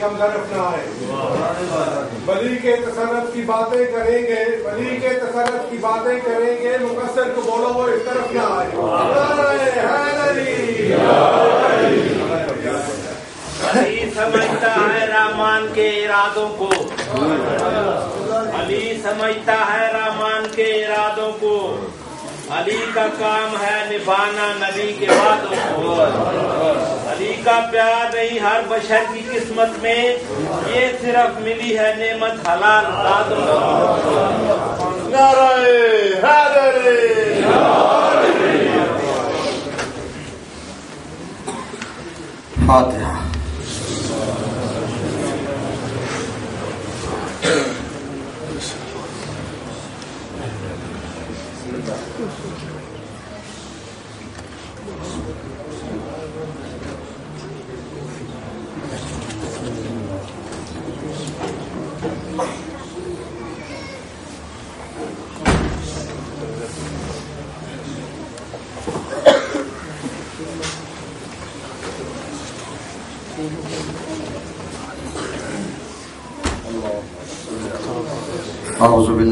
कम तरफ़ ना आए वली के तसरत की बातें करेंगे बली के तसरत की बातें करेंगे मुकसर को बोलो वो इस तरफ़ ना आए। अली समझता है रामान के इरादों को। अली समझता है रामान के इरादों को। अली का काम है निभाना नबी के वादों को। अली का प्यार नहीं हर बशर की किस्मत में ये सिर्फ़ मिली है नेमत हलाल दादों नारायण फातिहा।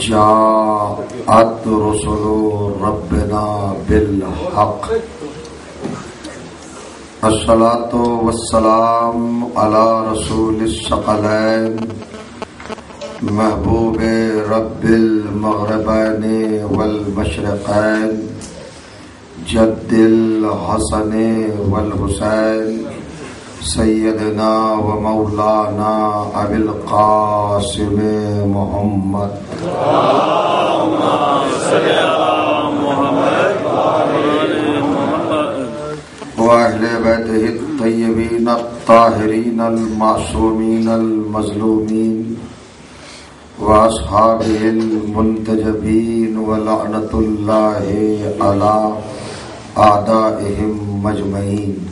जात रसुल रबना बिल हक असलातो वसलाम अला रसूल सकलैन महबूब रबिल मगरबैन वल मशरक़ैन, जद्दिल हसन वल सैदना व मौलाना अबिल कासिम मोहम्मद। वाहल बैत तयबीन ताहरीन अलमासूमीन अलमजलूमीन। वासहाबिल मुंतजबीन वलानतुल्लाह अला आदा मजमईन।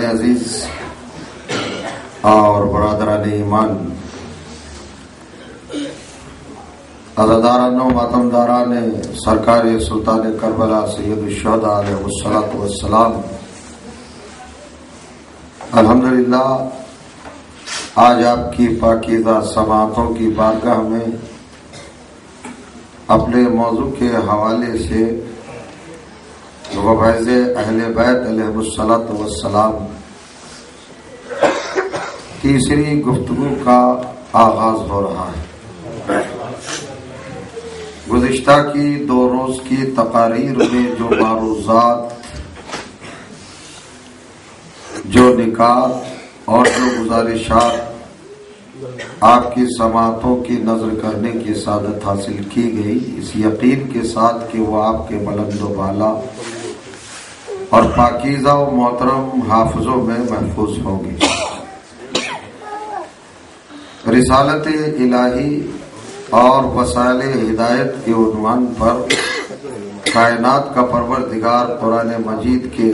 बुजुर्गान अज़ीज़ और बरदरान ईमान अजादारान मातमदारान सरकार सुल्तान करबला सैयद शहदात वसलाम अल्हम्दुलिल्लाह, आज आपकी पाकिजा समातों की बारगाह में अपने मौजू के हवाले से वफैज अहल बैत वसलाम तीसरी गुफ्तु का आगाज़ हो रहा है। गुज्त की दो रोज की तकारीर में जो मारूजात, जो निकाह और जो गुजारिशात आपकी समातों की नज़र करने की सादत हासिल की गई, इस यकीन के साथ कि वो आपके बुलंद वाला और पाकिजा व मोहतरम हाफजों में महफूज होंगी। रिसालत इलाही और वसाइल हिदायत के उन्वान पर कायनात का परवर दिगार कुरान मजीद के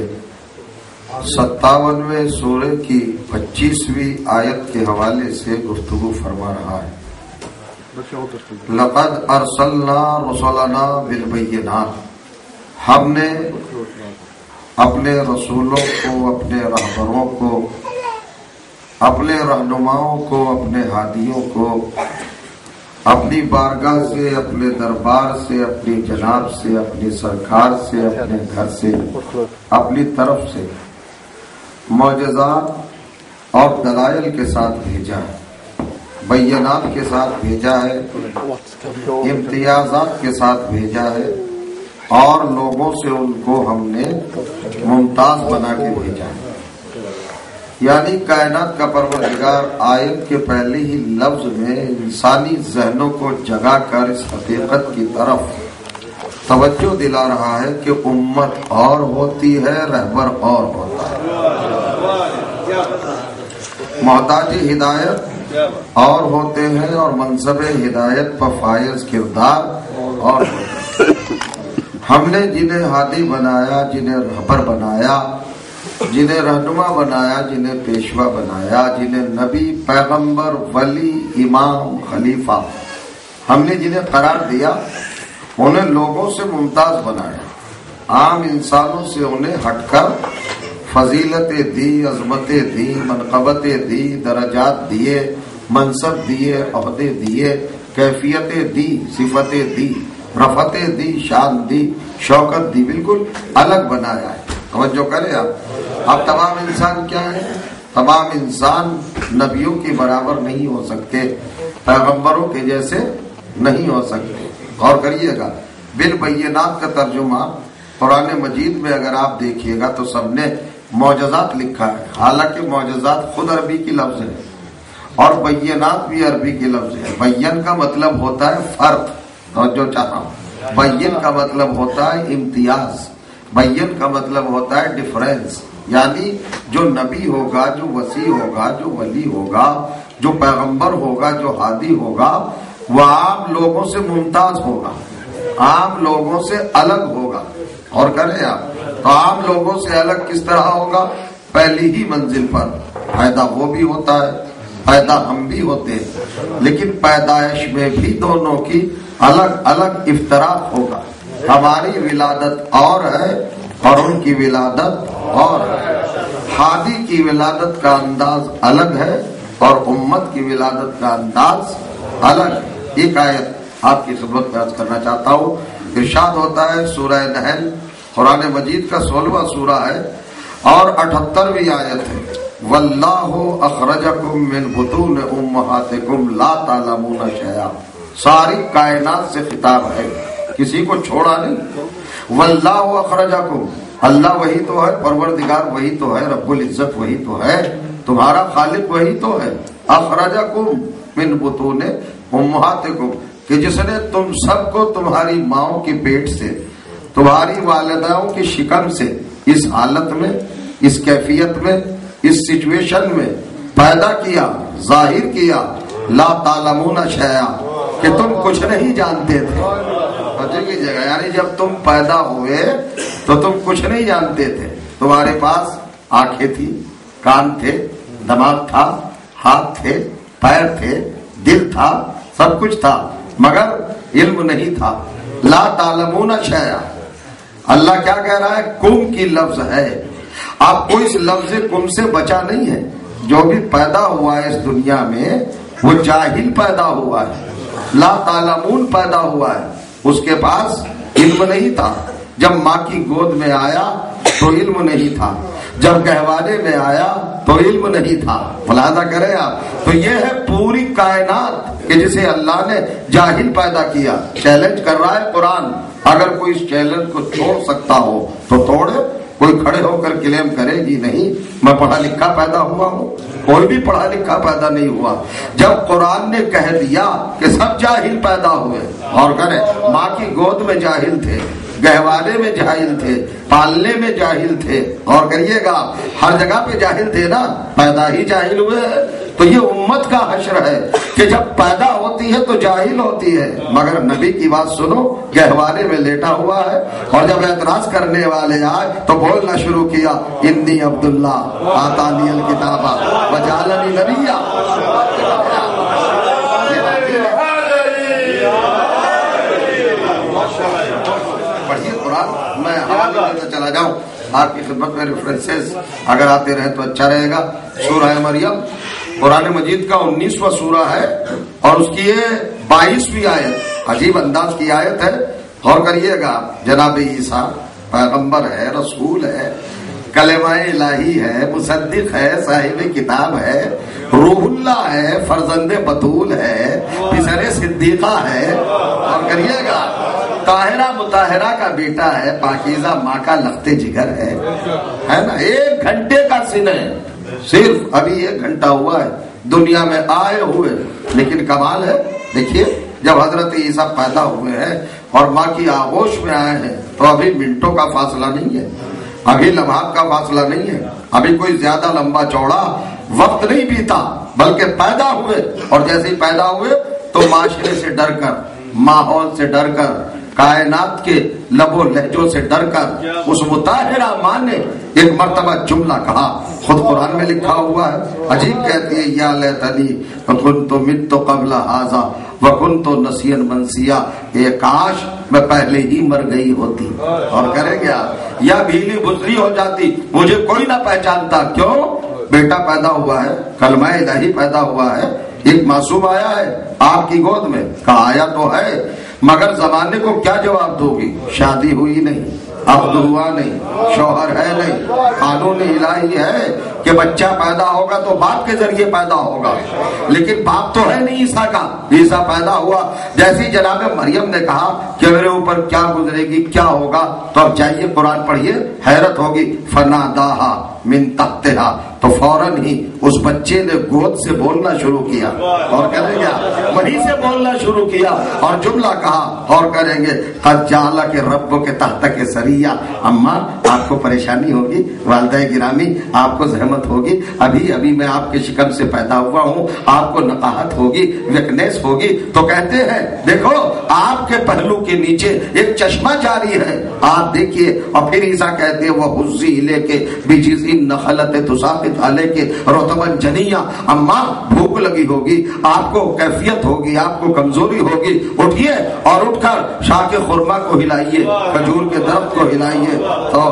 सत्तावनवे सूर्य की पच्चीसवीं आयत के हवाले से गुफ्तगु फरमा रहा है। लकद अरसलना रसोलना बिलबैनात हमने अपने रसूलों को, अपने रहबरों को, अपने रहनुमाओं को, अपने हादियों को, अपनी बारगाह से, अपने दरबार से, अपनी जनाब से, अपनी सरकार से, अपने घर से, अपनी तरफ़ से मोजात और दलायल के साथ भेजा है बैनात के साथ भेजा है, इम्तियाजात के साथ भेजा है और लोगों से उनको हमने मुमताज़ बना के भेजा यानी कायनात का परवरदिगार आयत के पहले ही लफ्ज में इंसानी जहनों को जगा कर इस हकीकत की तरफ़ तवज्जो दिला रहा है कि उम्मत और होती है, रहबर और होता है। मोहताज हिदायत और होते हैं और मनसब हिदायत पर फायज किरदार और हमने जिन्हें हादी बनाया, जिन्हें रहबर बनाया, जिन्हें रहनुमा बनाया, जिन्हें पेशवा बनाया, जिन्हें नबी, पैगंबर, वली, इमाम, खलीफा, हमने जिन्हें करार दिया, उन्हें लोगों से मुमताज़ बनाया। आम इंसानों से उन्हें हटकर फजीलतें दी, अजमतें दी, मनकबतें दी, दराजात दिए, मनसब दिए, अहदे दिए, कैफियतें दी, सिफतें दी। रफतें दी शान दी शौकत दी, बिल्कुल अलग बनाया है। तवज्जो करें आप। अब तमाम इंसान क्या है? तमाम इंसान नबियों के बराबर नहीं हो सकते पैगम्बरों के जैसे नहीं हो सकते। गौर करिएगा, बिल बैनात का तर्जुमा कुरान मजीद में अगर आप देखिएगा तो सबने मोजात लिखा है। हालाँकि मोजात खुद अरबी की लफ्ज है और बैनात भी अरबी के लफ्ज है। बैन का मतलब होता है फ़र्क जो चाह बैन का मतलब होता है इम्तियाज़। बैन का मतलब होता है डिफरेंस यानी जो नबी होगा, जो वसी होगा, जो वली होगा, जो पैगंबर होगा, जो हादी होगा वह आम लोगों से मुमताज़ होगा। आम लोगों से अलग होगा। और करें आप तो आम लोगों से अलग किस तरह होगा? पहली ही मंजिल पर। फ़ायदा वो भी होता है। पैदा हम भी होते हैं। लेकिन पैदाइश में भी दोनों की अलग अलग इफ्तराक होगा। हमारी विलादत और है और उनकी विलादत और हादी की विलादत का अंदाज अलग है और उम्मत की विलादत का अंदाज अलग है। एक आयत आपकी खिदमत में करना चाहता हूँ। इर्शाद होता है सूरह नहल। कुरान मजीद का सोलवा सूरा है। और अठहत्तरवीं आयत है। वल्लाहु अखरजकुम मिन बुतून उम्महातिकुम ला तालमून शया। सारी कायनात से खिताब है। किसी को छोड़ा नहीं। वल्लाहु अखरजकुम। अल्लाह वही तो है, परवरदिगार वही तो है, रब्बुल इज़्ज़त वही तो है, तुम्हारा खालिक वही तो है। अखरजकुम मिन बुतून उम्महातिकुम। कि जिसने तुम सबको तुम्हारी माओ के पेट से, तुम्हारी वालदाओं की शिकम से, इस हालत में इस कैफियत में, इस सिचुएशन में पैदा किया, ज़ाहिर किया, ला तालमूना शया, कि तुम कुछ नहीं जानते थे। की जगह, यानी जब तुम पैदा हुए तो तुम कुछ नहीं जानते थे। तुम्हारे पास आँखें थी, कान थे, दिमाग था, हाथ थे, पैर थे, दिल था, सब कुछ था, मगर इल्म नहीं था। ला तालमूना शया। अल्लाह क्या कह रहा है? कुम की लफ्ज है। आपको इस लफ्ज कुम से बचा नहीं है। जो भी पैदा हुआ है इस दुनिया में, वो जाहिल पैदा हुआ है, ला तालमून पैदा हुआ है। उसके पास इल्म नहीं था। जब माँ की गोद में आया तो इल्म नहीं था। जब गहवाने में आया तो इल्म नहीं था। मुलाजा करें आप। तो ये है पूरी कायनात कि जिसे अल्लाह ने जाहिल पैदा किया। चैलेंज कर रहा है कुरान। अगर कोई इस चैलेंज को छोड़ सकता हो तो तोड़े। कोई खड़े होकर क्लेम करेगी नहीं, मैं पढ़ा लिखा पैदा हुआ हूँ। कोई भी पढ़ा लिखा पैदा नहीं हुआ। जब कुरान ने कह दिया कि सब जाहिल पैदा हुए, और करे माँ की गोद में जाहिल थे। गहवारे में जाहिल थे, पालने में जाहिल थे। और करिएगा हर जगह पे जाहिल थे ना, पैदा ही जाहिल हुए। तो ये उम्मत का हशर है कि जब पैदा होती है तो जाहिल होती है। मगर नबी की बात सुनो, गहवारे में लेटा हुआ है। और जब एतराज़ करने वाले आए तो बोलना शुरू किया, इन्नी अब्दुल्ला आतानियल किताबा वजालनी नबिया पढ़िए कुरान मैं हवाले चला जाऊँ। आपकी खिदमत में रेफरेंसेस अगर आते रहे तो अच्छा रहेगा। सूरह मरियम। कुरान मजीद का उन्नीसवा सूरा है और उसकी ये बाईसवीं आयत, अजीब अंदाज की आयत है। और करिएगा, जनाब ईसा, पैगंबर है, रसूल है, कलेमा इलाही है, मुसद्दिक है, साहिब किताब है रूहुल्ला है, फरजंद बतूल है पिसरे सिद्दीका है। और करिएगा। ताहिरा मुताहिरा का बेटा है, पाकिजा माँ का लगते जिगर है। है ना? एक घंटे का सिन है। सिर्फ़ अभी एक घंटा हुआ है। दुनिया में आए हुए, लेकिन कमाल है। देखिए, जब हज़रत ईसा पैदा हुए हैं और माँ की आगोश में आए हैं तो अभी मिनटों का फासला नहीं है। अभी लम्हात का फासला नहीं है। अभी कोई ज़्यादा लंबा चौड़ा वक्त नहीं बीता, बल्कि पैदा हुए। और जैसे ही पैदा हुए तो माशरे से डर कर माहौल से डरकर कायनात के लबो लहजों से डरकर उस मुताहिरा माँ ने एक मरतबा जुमला कहा। खुद कुरान में लिखा हुआ है, अजीब कहती है, या लैतनी वकुन तो मित तो कबला हाजा वकुन तो नसीन मनसिया, ये काश मैं पहले ही मर गई होती। और करे क्या या भीली बुजरी हो जाती, मुझे कोई ना पहचानता, क्यों? बेटा पैदा हुआ है, कलमा इलाही पैदा हुआ है, एक मासूम आया है, आपकी गोद में। कहा, आया तो है। मगर जमाने को क्या जवाब दोगी? शादी हुई नहीं, अब हुआ नहीं, शोहर है नहीं कानून इलाही है कि बच्चा पैदा होगा तो बाप के ज़रिए पैदा होगा। लेकिन बाप तो है नहीं ईसा का। ईसा पैदा हुआ। जैसे जनाब मरियम ने कहा कि मेरे ऊपर क्या गुजरेगी, क्या होगा तो अब जाइए, कुरान पढ़िए, हैरत होगी। फना दाहा मिन तख्तेहा। तो फ़ौरन ही उस बच्चे ने गोद से बोलना शुरू किया। और करेंगे क्या? वहीं से बोलना शुरू किया। और जुमला कहा, और करेंगे जाला के रब के तहत के सरिया। अम्मा, आपको परेशानी होगी, वालदा गिरामी, आपको जहमत होगी। अभी अभी मैं आपके शिकम से पैदा हुआ हूँ, आपको नकाहत होगी विकनेस होगी। तो कहते हैं, देखो, आपके पहलू के नीचे एक चश्मा जारी है। आप देखिए, और फिर ईसा कहते हैं, वह हुजी लेके बिजिजी नखलत तुसाफित आले के रोतबन जनिया। अम्मा, भूख लगी होगी, आपको कैफियत होगी, आपको कमज़ोरी होगी। उठिए और उठकर शाह के खुरमा को हिलाइए, खजूर के दर्द को हिलाइए। तो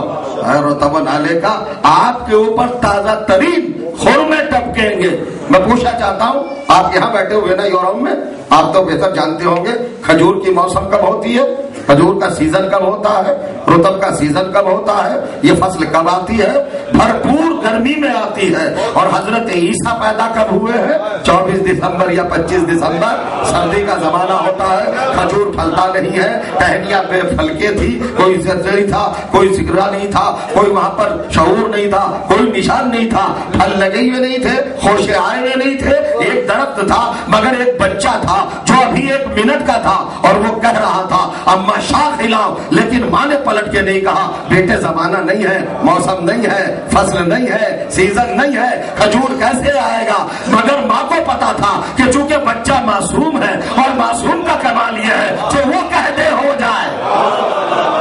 रोतबन आले का आपके ऊपर ताज़ा तरीन खुरमे टपकेंगे। मैं पूछना चाहता हूँ, आप यहाँ बैठे हुए ना यूरोप में? आप तो बेहतर जानते होंगे, खजूर की मौसम कब होती है? खजूर का सीज़न कब होता है? रुतब का सीज़न कब होता है? ये फ़सल कब आती है? भरपूर गर्मी में आती है। और हज़रत ईसा पैदा कब हुए हैं? 24 दिसंबर या 25 दिसंबर। सर्दी का जमाना होता है। खजूर फलता नहीं है। टहनिया पे फलके थी। कोई नहीं था, कोई सिगरा नहीं था, कोई वहाँ पर शहूर नहीं था, कोई निशान नहीं था। फल लगे हुए नहीं थे खोशे आए हुए नहीं थे। एक दरख्त था, मगर एक बच्चा था, जो अभी एक मिनट का था, और वो कह रहा था, अम्मा शाह खिलाओ लेकिन माँ ने पलट के नहीं कहा, बेटे जमाना नहीं है, मौसम नहीं है, फ़सल नहीं है सीज़न नहीं है, खजूर कैसे आएगा? मगर माँ को पता था कि चूँकि बच्चा मासूम है, और मासूम का कमाल यह है कि वो कहते हो जाए।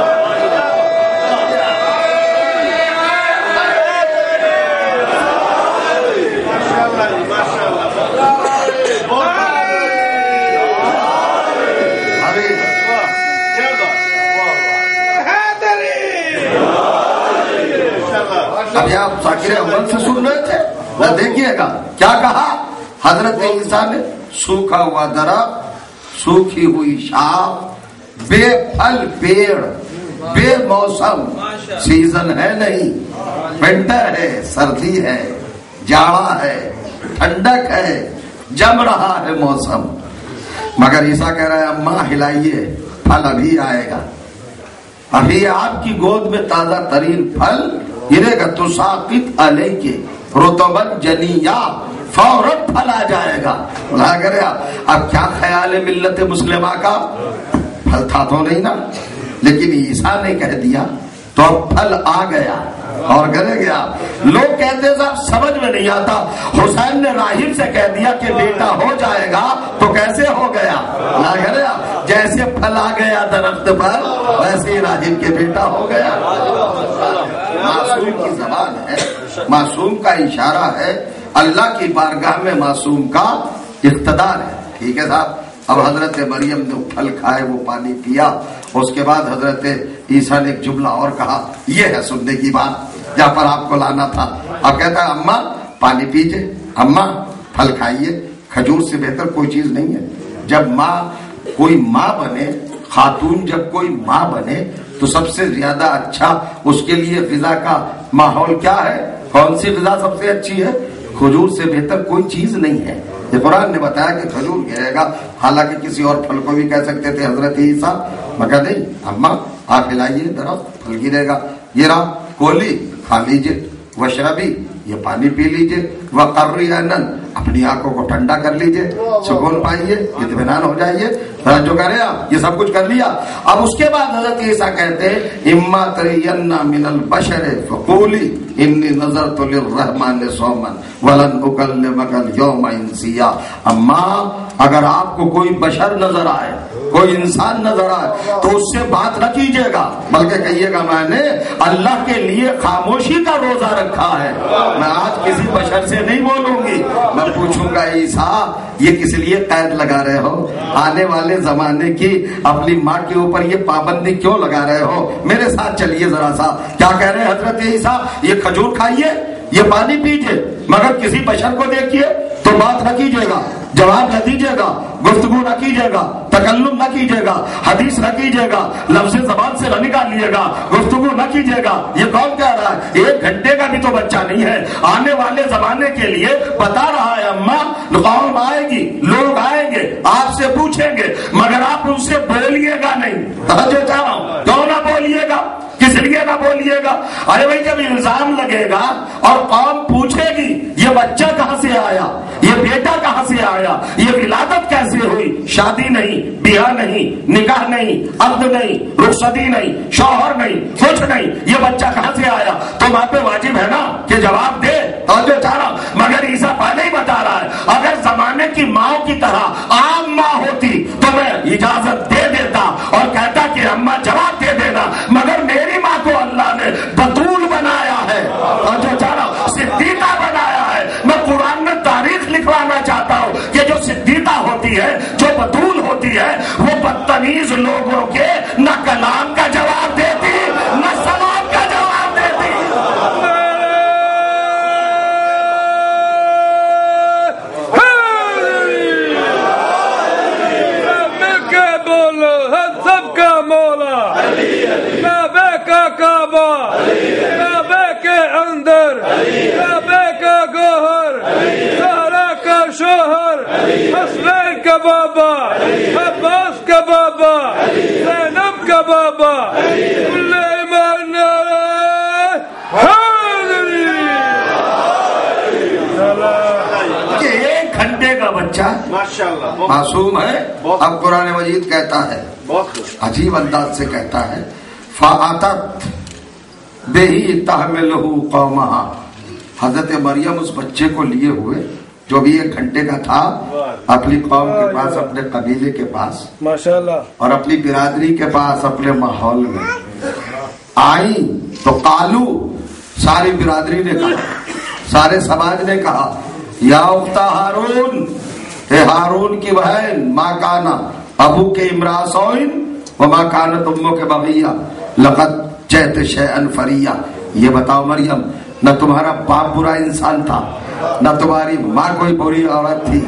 अभी आप साकिर अव्वल से सुन रहे थे? ना देखिएगा। क्या कहा? हज़रत ईसा ने सूखा हुआ दरा सूखी हुई शाख बेफल पेड़ बेमौसम सीज़न है नहीं विंटर है सर्दी है जाड़ा है ठंडक है जम रहा है मौसम। मगर ईसा कह रहा है अम्मा हिलाइए फल अभी आएगा। अभी आपकी गोद में ताज़ा तरीन फल गिरेगा तो साकित रोतबन जनिया, फ़ौरन फल जाएगा। अब क्या ख्याल है मिल्लत मुस्लिमा का? फल था तो नहीं ना। लेकिन ईसा ने कह दिया तो अब फल आ गया और करे गया। लोग कहते साहब, समझ में नहीं आता। हुसैन ने राहिब से कह दिया कि बेटा हो जाएगा तो कैसे हो गया? ना करे जैसे फल आ गया दरख्त पर, वैसे ही राहिब के बेटा हो गया। मासूम की जबान है। मासूम का इशारा है, अल्लाह की बारगाह में मासूम का इकतदार है। ठीक है, साहब? अब हज़रत मरियम ने फल खाए, वो पानी पिया। उसके बाद हज़रत ईसा ने एक जुमला और कहा, ये है सुनने की बात, जहाँ पर आपको लाना था। अब कहता है, अम्मा, पानी पीजिए, अम्मा, फल खाइए। खजूर से बेहतर कोई चीज़ नहीं है। जब माँ, कोई माँ बने, खातून जब कोई माँ बने तो सबसे ज़्यादा अच्छा उसके लिए फिजा का माहौल क्या है? कौन सी फिजा सबसे अच्छी है? खजूर से बेहतर कोई चीज़ नहीं है। ये कुरान ने बताया कि खजूर गिरेगा। हालाँकि किसी और फल को भी कह सकते थे हज़रत ईसा। मगर नहीं, अम्मा, आप हिलाइए दरख्त फल गिरेगा। ये रहा, कोली, खा लीजिए वशरबी ये पानी पी लीजिए, वह कर्री अपनी आँखों को ठंडा कर लीजिए, सुकून पाइए इतमान हो जाइए। जो करे आप ये सब कुछ कर लिया। अब उसके बाद हज़रत ईसा कहते इम्मा तरीन्ना मिनल बशर फकूली, इन्नी नज़र तो रहमान सोमन, वलन उकल मकल योम इंसिया। अम्मा, अगर आपको कोई बशर नज़र आए कोई इंसान नज़र आए तो उससे बात न कीजिएगा, बल्कि कहिएगा, मैंने अल्लाह के लिए खामोशी का रोजा रखा है। मैं आज किसी बशर से नहीं बोलूँगी। मैं पूछूँगा, ईसा, ये किस लिए कैद लगा रहे हो? आने वाले जमाने की अपनी माँ के ऊपर ये पाबंदी क्यों लगा रहे हो? मेरे साथ चलिए जरा सा। क्या कह रहे हैं हज़रत ईसा? ये खजूर खाइए, ये पानी पीजिए, मगर किसी बशर को देखिए। तो बात न कीजिएगा, जवाब न दीजिएगा, गुफ्तगु न कीजिएगा, तकल्लुम न कीजिएगा, हदीस न कीजिएगा, लफ्ज जबान से न निकालिएगा गुफ्तगु न कीजिएगा। ये कौन कह रहा है? एक घंटे का भी तो बच्चा नहीं है। आने वाले जमाने के लिए बता रहा है अम्मा कौन आएगी, लोग आएँगे, आपसे पूछेंगे, मगर आप उनसे बोलिएगा नहीं। जो चाह रहा हूँ बोलिएगा किस लिए ना बोलिएगा। अरे भाई, जब इल्ज़ाम लगेगा और कौन पूछेगी, ये बच्चा कहाँ से आया? ये बेटा कहाँ से आया? ये विलादत कैसे हुई? शादी नहीं, ब्याह नहीं, निकाह नहीं अर्द नहीं, रुखसती नहीं, शौहर नहीं कुछ नहीं, ये बच्चा कहाँ से आया? तो वहाँ पे वाजिब है ना कि जवाब दे। और जो चाह रहा मगर ईसा पहले ही बता रहा है, अगर जमाने की माओ की तरह आम माँ होती तो मैं इजाज़त दे देता और कहता कि अम्मा जवाब होती है, वो बदतमीज लोगों के न कलाम का जवाब देती, न सलाम का जवाब देती। सबका बोलो, हम सबका मौला। काबे का काबा। काबे के अंदर। का गोहर। का शोहर हसनैन का बाबा अब्बास का बाबा जैनब का बाबा एक घंटे का बच्चा माशाल्लाह मासूम है। अब कुरान मजीद कहता है। बहुत अजीब अंदाज से कहता है फातत बेही तहमिलहु कौमहा। हज़रत मरियम उस बच्चे को लिए हुए जो भी एक घंटे का था अपनी कौम के पास अपने कबीले के पास। माशाल्लाह। और अपनी बिरादरी के पास अपने माहौल में। आई तो कालू सारी बिरादरी ने कहा सारे समाज ने कहा या उक्ता हारून हे हारून की बहन माँ काना अबू के इमरासोइन व माँ काना तुमो के बगैया लकत चैत शैन फरिया। ये बताओ मरियम न तुम्हारा बाप बुरा इंसान था न तुम्हारी माँ कोई बुरी औरत थी।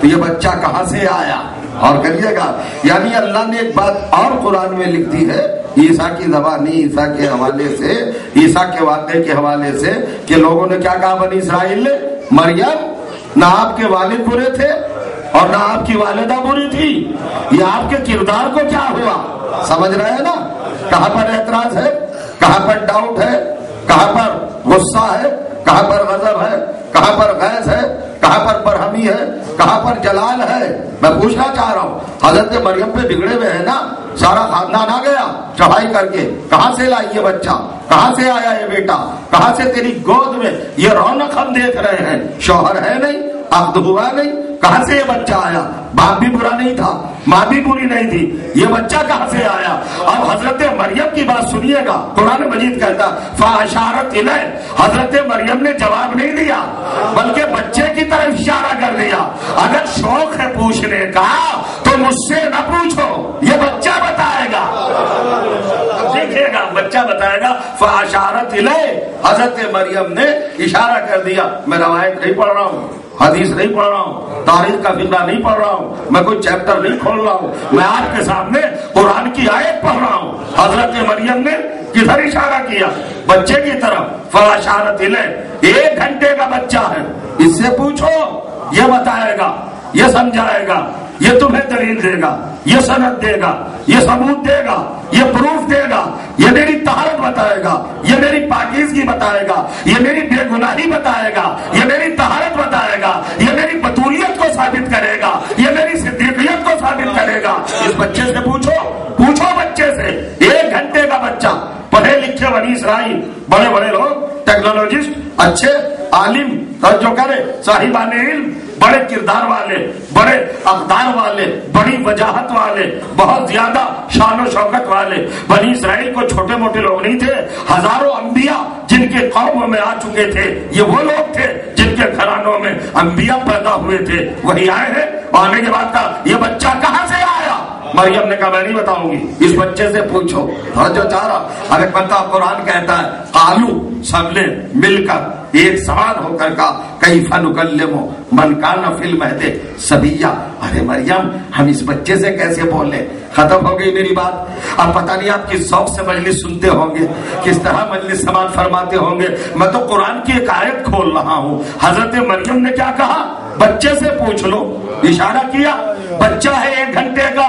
तो ये बच्चा कहाँ से आया? और करिएगा। यानी अल्लाह ने एक बात और कुरान में लिख दी है, ईसा की जबानी, ईसा के हवाले से, ईसा के वाक़े के हवाले से, कि लोगों ने क्या कहा, बनी इसराइल? ने मरियम। ना आपके वालिद बुरे थे, और ना आपकी वालिदा बुरी थी। ये आपके किरदार को क्या हुआ? समझ रहे हैं ना? कहाँ पर एतराज़ है? कहाँ पर डाउट है? कहाँ पर गुस्सा है? कहाँ पर गजब है? कहाँ पर गैस है? कहाँ पर बरहमी है? कहाँ पर जलाल है? मैं पूछना चाह रहा हूँ। हज़रत मरियम पे बिगड़े हुए है ना? सारा खानदान आ गया चढ़ाई करके। कहाँ से लाई ये बच्चा? कहाँ से आया ये बेटा? कहाँ से तेरी गोद में ये रौनक हम देख रहे हैं? शोहर है नहीं, अब्द हुआ नहीं कहाँ से ये बच्चा आया? बाप भी बुरा नहीं था, माँ भी बुरी नहीं थी। ये बच्चा कहाँ से आया? अब हज़रत मरियम की बात सुनिएगा। कुरान मजीद कहता फाशारत इलय हज़रत मरियम ने जवाब नहीं दिया, बल्कि बच्चे की तरफ़ इशारा कर दिया। अगर शौक है पूछने का तो मुझसे न पूछो। ये बच्चा बताएगा। देखिएगा, बच्चा बताएगा फाशारत इलय हज़रत मरियम ने इशारा कर दिया, मैं रवायत नहीं पढ़ रहा हूँ, हदीस नहीं पढ़ रहा हूँ तारीख का फिक्रा नहीं पढ़ रहा हूँ। मैं कोई चैप्टर नहीं खोल रहा हूँ। मैं आपके सामने कुरान की आयत पढ़ रहा हूँ। हज़रत मरियम ने किधर इशारा किया? बच्चे की तरफ़। फलाशारत एक घंटे का बच्चा है। इससे पूछो, ये बताएगा, ये समझाएगा, ये तुम्हें दलील देगा, ये सनत देगा, ये सबूत देगा, ये प्रूफ देगा, ये मेरी तहारत बताएगा, ये मेरी पाकिजगी बताएगा, ये मेरी बेगुनाही बताएगा ये बच्चे से पूछो। पूछो बच्चे से। एक घंटे का बच्चा। पढ़े लिखे बनी इसराइल बड़े बड़े लोग टेक्नोलॉजिस्ट अच्छे आलिम और जो करे साहिबान इल्म बड़े किरदार वाले, बड़े अकदार वाले, बड़ी वजाहत वाले, बहुत ज़्यादा शान शौकत वाले। बनी इसराइल को छोटे मोटे लोग नहीं थे। हज़ारों अंबिया जिनके कौम में आ चुके थे, ये वो लोग थे जिनके घरानों में अंबिया पैदा हुए थे। वही आए हैं। आने के बाद का ये बच्चा कहाँ मरियम ने कहा मैं नहीं बताऊँगी। इस बच्चे से पूछो। और जो चाह रहा अरे पता कुरान कहता है, आलू सबने मिलकर एक समान होकर का कई फन फनुकल्लमो मन का न फ़िल्म है सभी अरे मरियम, हम इस बच्चे से कैसे बोले? खत्म हो गई मेरी बात। अब पता नहीं आप किस शौक से मजलिस सुनते होंगे, किस तरह मजलिस समाज फरमाते होंगे। मैं तो कुरान की एक आयत खोल रहा हूँ। हज़रत मरियम ने क्या कहा? बच्चे से पूछ लो। इशारा किया, बच्चा है एक घंटे का।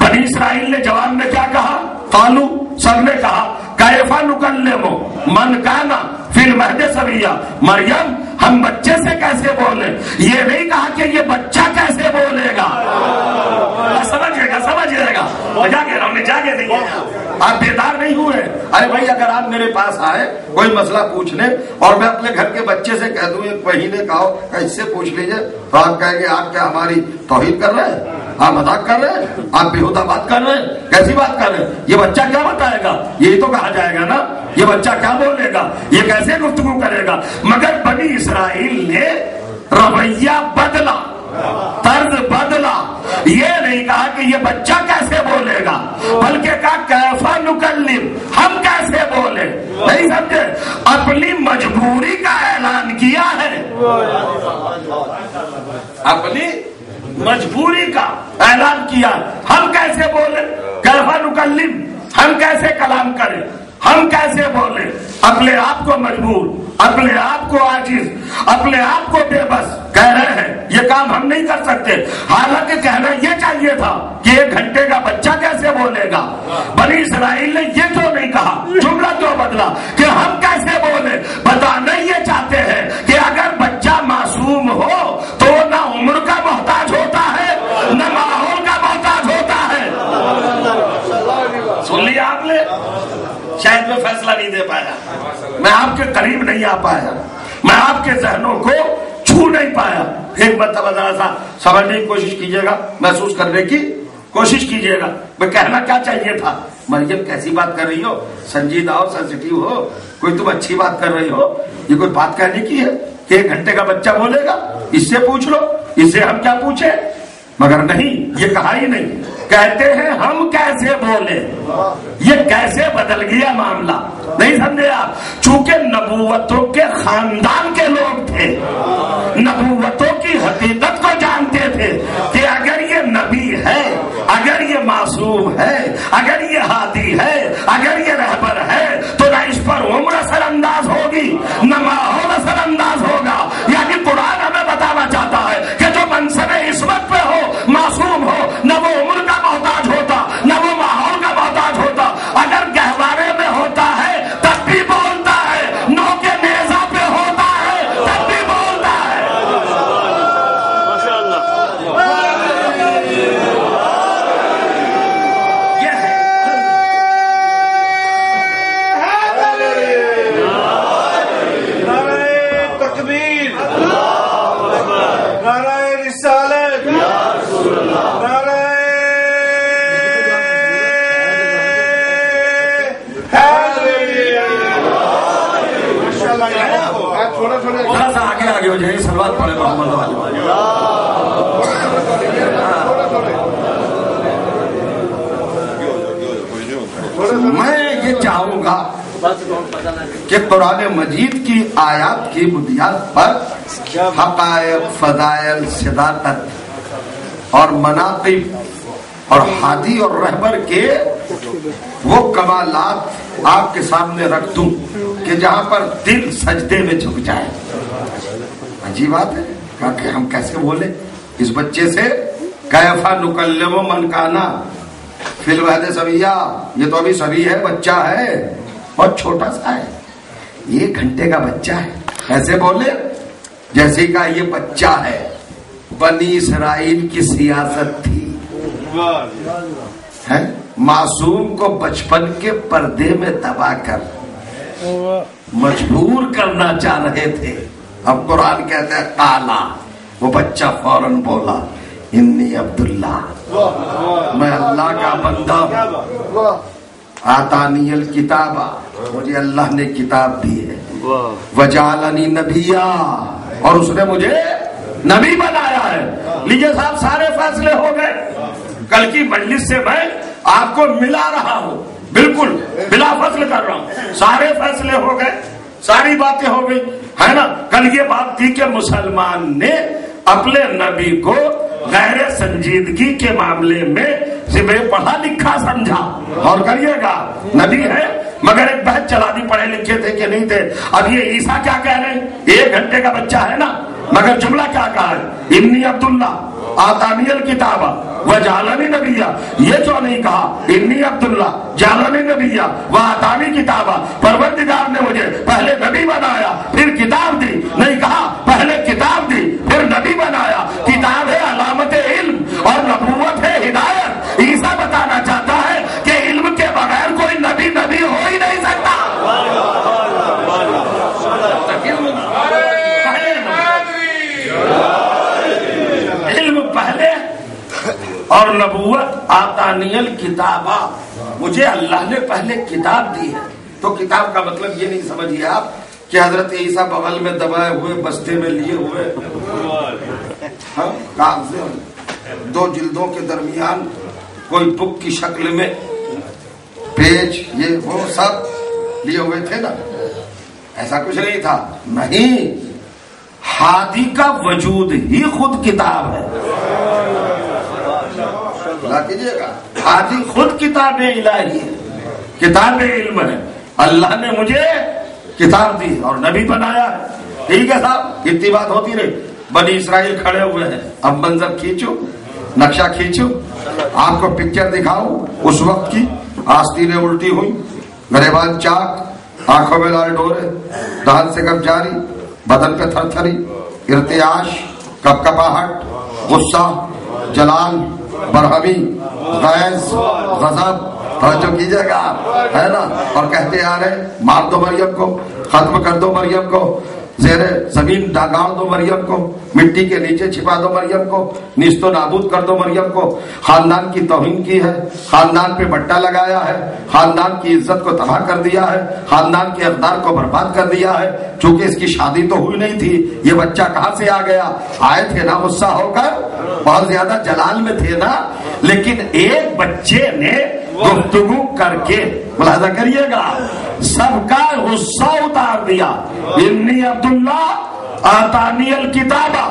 बनी इसराइल ने जवान में क्या कहा? कालू सबने कहा कैफा नुकल्ले मो मन कहना फिर महदे सबिया मरियम हम बच्चे से कैसे बोले? ये नहीं कहा कि ये बच्चा कैसे बोलेगा। समझिएगा समझिएगा। जाके हमने जाके देखिए आप बेदार नहीं हुए? अरे भाई अगर आप मेरे पास आए कोई मसला पूछने और मैं अपने घर के बच्चे से कह दूँ एक महीने का हो इससे पूछ लीजिए। तो आप कहेंगे आप क्या हमारी तोहिद कर रहे हैं? आप मज़ाक कर रहे हैं? आप बेहुदा बात कर रहे हैं? कैसी बात कर रहे हैं? ये बच्चा क्या बताएगा? यही तो कहा जाएगा ना। ये बच्चा क्या बोलेगा? ये कैसे गुफ्तगू करेगा? मगर बनी इसराइल ने रवैया बदला तर्ज बदला। ये नहीं कहा कि ये बच्चा कैसे बोलेगा बल्कि कहा कैफा नुकल्लिम हम कैसे बोले? नहीं समझे? अपनी मजबूरी का ऐलान किया है। अपनी मजबूरी का ऐलान किया। हम कैसे बोले? कैफा नुकल्लिम हम कैसे कलाम करें? हम कैसे बोले? अपने आप को मजबूर, अपने आप को आजिज, अपने आप को बेबस कह रहे हैं। ये काम हम नहीं कर सकते। हालाँकि कहना ये चाहिए था कि एक घंटे का बच्चा कैसे बोलेगा? बनी इसराइल ने ये तो नहीं कहा, जुमला तो बदला कि हम कैसे बोले? बताना ये चाहते हैं कि अगर बच्चा मासूम हो मैं फैसला नहीं दे पाया। मैं आपके करीब नहीं आ पाया। मैं आपके जहनों को छू नहीं पाया। एक मरतबा जरा समझने की कोशिश कीजिएगा, महसूस करने की कोशिश कीजिएगा। मैं कहना क्या चाहिए था? मरियम, कैसी बात कर रही हो? संजीदा हो सेंसिटिव हो। कोई तुम अच्छी बात कर रही हो? ये कोई बात कहने की है कि एक घंटे का बच्चा बोलेगा? इससे पूछ लो। इससे हम क्या पूछे? मगर नहीं, ये कहा ही नहीं। कहते हैं, हम कैसे बोले? ये कैसे बदल गया मामला? नहीं समझे आप? चूँकि नबूवतों के खानदान के लोग थे, नबूवतों की हकीकत को जानते थे कि अगर ये नबी है, अगर ये मासूम है, अगर ये हादी है, अगर ये रहबर है तो ना इस पर उम्र असरअंदाज होगी, न माहौल बुनियाद पर हकायक फजायल, सिदाकत और मनाकिब और हादी और रहबर के वो कमालात आपके सामने रख दूँ कि जहाँ पर दिल सजदे में झुक जाए। अजीब बात है। कहा कि हम कैसे बोले? इस बच्चे से कैफा नुकल्लम मनकाना फिलवाद सबिया ये तो अभी सभी है, बच्चा है और छोटा सा है। एक घंटे का बच्चा है। ऐसे बोले, जैसे का ये बच्चा है, बनी इसराइल की सियासत थी। है? मासूम को बचपन के पर्दे में दबा कर मजबूर करना चाह रहे थे। अब कुरान कहते हैं, काला। वो बच्चा फ़ौरन बोला, इन्नी अब्दुल्ला, मैं अल्लाह का बंदा हूँ। आतानियल किताबा मुझे अल्लाह ने किताब दी है। वजालनी नबिया और उसने मुझे नबी बनाया है। लीजिए साहब सारे फैसले हो गए। कल की मजलिस से मैं आपको मिला रहा हूँ। बिल्कुल बिला फैसले कर रहा हूँ। सारे फैसले हो गए सारी बातें हो गई। है ना? कल ये बात थी कि मुसलमान ने अपने नबी को गैर संजीदगी के मामले में सिर्फ़ पढ़ा लिखा समझा। और करिएगा नबी है, मगर एक बहस चला दी पढ़े लिखे थे कि नहीं थे। अब ये ईसा क्या कह रहे एक घंटे का बच्चा है ना? मगर जुमला क्या कहा है? इन्नी अब्दुल्ला आतानियल किताबा वह जालनी नबिया। ये क्यों नहीं कहा? इन्नी अब्दुल्ला जालनी नबिया वह आतानी किताबा। परवरदिगार ने मुझे पहले नबी बनाया, फिर किताब दी। नहीं कहा, पहले किताब दी, फिर नबी बनाया। और नबूवत आतानियल किताबा। मुझे अल्लाह ने पहले किताब दी है। तो किताब का मतलब ये नहीं समझिए आप कि हज़रत ईसा बगल में दबाए हुए बस्ते में लिए हुए। हाँ, कागज़ दो जिल्दों के दरमियान कोई बुक की शक्ल में पेज ये वो सब लिए हुए थे ना। ऐसा कुछ नहीं था। नहीं हादी का वजूद ही खुद किताब है। अल्लाह कीजिएगा। हादी खुद किताब इलाही है। किताब इल्म है। अल्लाह ने मुझे किताब दी और नबी बनाया ठीक है साहब इतनी बात होती रही। बनी इसराइल खड़े हुए हैं। अब मंजर खींचो नक्शा खींचो। आपको पिक्चर दिखाओ उस वक्त की। आस्तीनें उल्टी हुई गरेबान चाक आँखों में लाल डोरे दान से कब जारी बदन पे थरथरी इर्तियाश कपकपाहट गुस्सा जलाल। बरहमी गैस गजब तो कीजिएगा, है ना? और कहते आ रहे मार दो मरियम को, खत्म कर दो मरियम को। जेरे ज़मीन गाड़ दो मरियम को मिट्टी के नीचे छिपा दो मरियम को निस्तो नाबूद कर दो मरियम को। खानदान की तोहिन की है खानदान पे बट्टा लगाया है खानदान की इज़्ज़त को तबाह कर दिया है खानदान के अकदार को बर्बाद कर दिया है। चूँकि इसकी शादी तो हुई नहीं थी ये बच्चा कहाँ से आ गया? आए थे ना गुस्सा होकर? बहुत ज़्यादा जलाल में थे ना? लेकिन एक बच्चे ने गुफ्तगु करके मुलाजा करिएगा। सबका गुस्सा उतार दिया। इन्नी अब्दुल्ला आतानियल किताबा,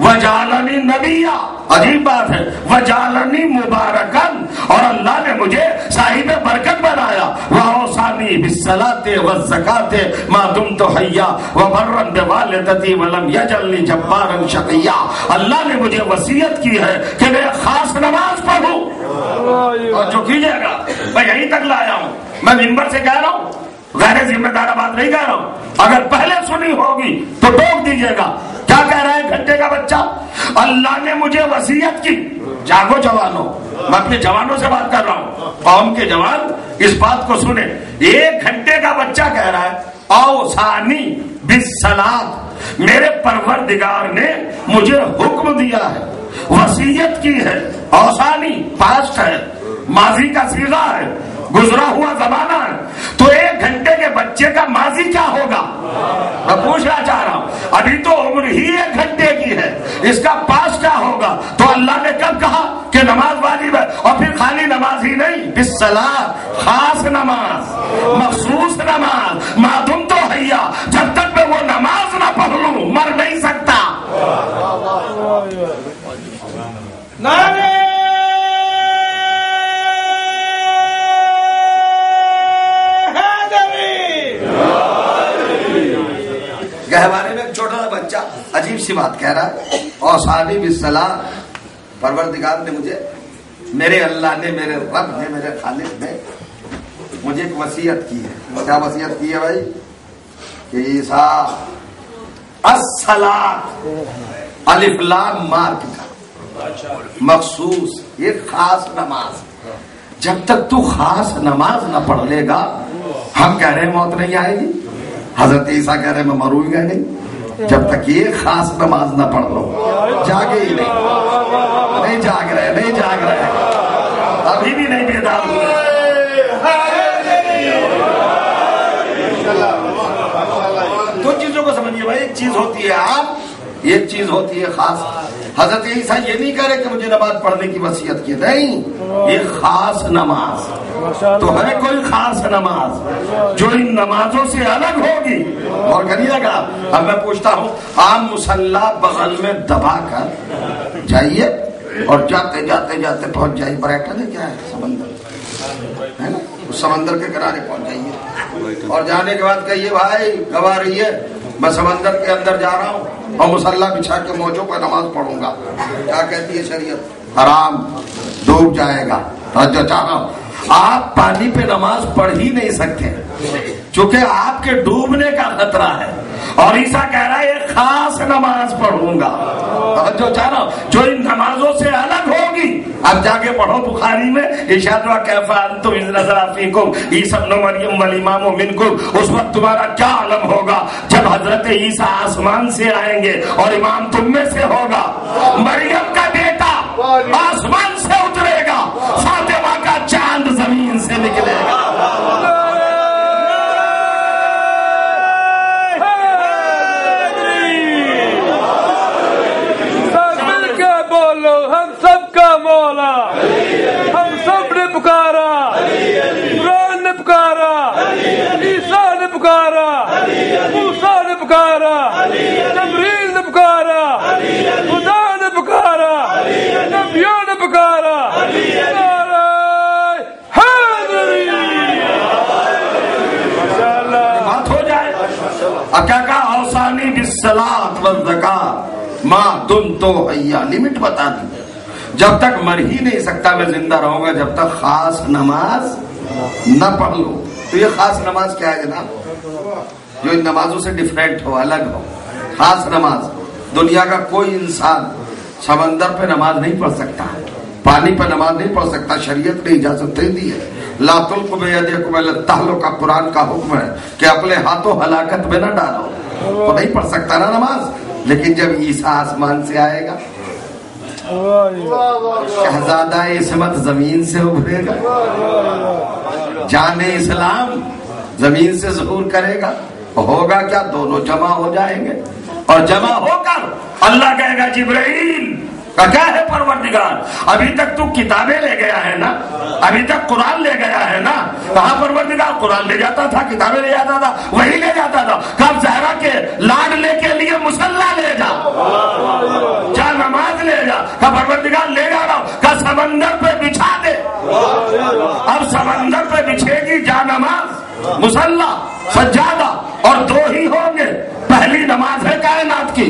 वजालनी नबिया। अजीब बात है, वजालनी मुबारकन। और अल्लाह ने मुझे साहिब बरकत बनाया। वसानी बिसलाते व जकाते मादुम तो हैया व बर्रन बिवालिदती वलम यजलनी जब्बारन शकिया। अल्लाह ने मुझे वसीयत की है कि मैं खास नमाज़ पढ़ूं। और जो कीजिएगा, मैं यहीं तक लाया हूँ। मैं मिंबर से कह रहा हूँ गैर जिम्मेदार बात नहीं कह रहा हूँ। अगर पहले सुनी होगी तो टोक दीजिएगा। क्या कह रहा है घंटे का बच्चा? अल्लाह ने मुझे वसीयत की। जागो जवानों। मैं अपने जवानों से बात कर रहा हूँ। कौम के जवान, इस बात को सुने। एक घंटे का बच्चा कह रहा है औसानी बिसलात मेरे परवरदिगार ने मुझे हुक्म दिया है, वसीयत की है। औसानी पास्ट है। माजी का सीधा है। गुजरा हुआ जमाना है। तो एक घंटे के बच्चे का माजी क्या होगा? मैं पूछना चाह रहा हूँ। अभी तो उम्र ही एक घंटे की है। इसका पास क्या होगा? तो अल्लाह ने कब कहा कि नमाज़ वाजिब है? और फिर खाली नमाज़ ही नहीं बिसला खास नमाज़। सादी बिसला परवरदिगार ने मुझे, मेरे अल्लाह ने, मेरे रब ने, मेरे खालिद ने मुझे एक वसीयत की है। क्या वसीयत की है भाई? कि ईसा असलात अलिफ लाम मार्क का। मखसूस, ये खास नमाज़। जब तक तू खास नमाज़ न पढ़ लेगा, हम कह रहे हैं मौत नहीं आएगी। हज़रत ईसा कह रहे हैं, मैं मरूँगा नहीं। जब तक ये खास नमाज़ ना पढ़ लो, जागे ही नहीं। नहीं जाग रहे, नहीं जाग रहे। अभी भी नहीं बेदार हुए। दो चीज़ों को समझिए भाई, एक चीज़ होती है आप एक चीज़ होती है खास। हज़रत ईसा ये नहीं कह रहे कि मुझे नमाज़ पढ़ने की वसीयत की नहीं ये खास नमाज़। तो है कोई खास नमाज़ जो इन नमाजों से अलग होगी। और करिएगा अब मैं पूछता हूँ आम मुसल्ला बगल में दबा कर जाइए और जाते जाते जाते पहुँच जाइए। पर्यटन है क्या है? समंदर। है ना? उस समंदर के किनारे पहुँच जाइए। और जाने के बाद कहिए भाई गवा रही है मैं समंदर के अंदर जा रहा हूँ और मुसल्ला बिछा के मौजों पर नमाज़ पढ़ूँगा। क्या कहती है शरीयत? हराम, डूब जाएगा। जो चाह रहा हूँ आप पानी पे नमाज़ पढ़ ही नहीं सकते। क्योंकि आपके डूबने का खतरा है। और ईसा कह रहा है ये खास नमाज़ पढ़ूँगा। जो चाह रहा हूँ जो इन नमाजों से अलग होगी, अब जाके पढ़ो बुखारी में। इशादवा कैफान तुम इस नजराफी को ईसा मरियम वलीमाम मिनकुम उस वक्त तुम्हारा क्या आलम होगा? जब हज़रत ईसा आसमान से आएँगे और इमाम तुम में से होगा। मरियम का बेटा आसमान से उतरेगा। फातिमा का चाँद ज़मीन से निकलेगा। बोलो, हम सबका मौला। पुकारा। कुरान ने पुकारा। ईसा ने पुकारा। मूसा ने पुकारा। जबरील ने पुकारा। खुदा ने पुकारा। नबियों ने पुकारा। अब क्या कहा? व ज़कात। माँ तुम तो हैया लिमिट बता दी। जब तक मर ही नहीं सकता मैं ज़िंदा रहूँगा, जब तक खास नमाज़ न पढ़ लो। तो ये खास नमाज़ क्या है जनाब? जो इन नमाजों से डिफरेंट हो, अलग हो। खास नमाज़। दुनिया का कोई इंसान समंदर पे नमाज़ नहीं पढ़ सकता, पानी पर नमाज़ नहीं पढ़ सकता, शरीयत ने इजाज़त दे दी है। लातुल कुबैलो का कुरान का हुक्म है कि अपने हाथों हलाकत में न डालो। तो नहीं पढ़ सकता ना नमाज़। लेकिन जब ईसा आसमान से आएगा शहजादा इसमत ज़मीन से उभरेगा। जाने इस्लाम ज़मीन से जहूर करेगा। होगा क्या? दोनों जमा हो जाएँगे। और जमा होकर अल्लाह कहेगा, जिब्राइल, का क्या है परवरदिगार? अभी तक तू किताबें ले गया है ना? अभी तक कुरान ले गया है ना? कहा परवरदिगार? कुरान ले जाता था, किताबें ले जाता था, वही ले जाता था। कब जहरा के लाडले का परवरदिगार ले जा रहा हूँ, का समंदर पे बिछा दे। अब समंदर पे बिछेगी जा नमाज़ मुसल्ला, सज्जादा और दो ही होंगे। पहली नमाज़ है कायनात की,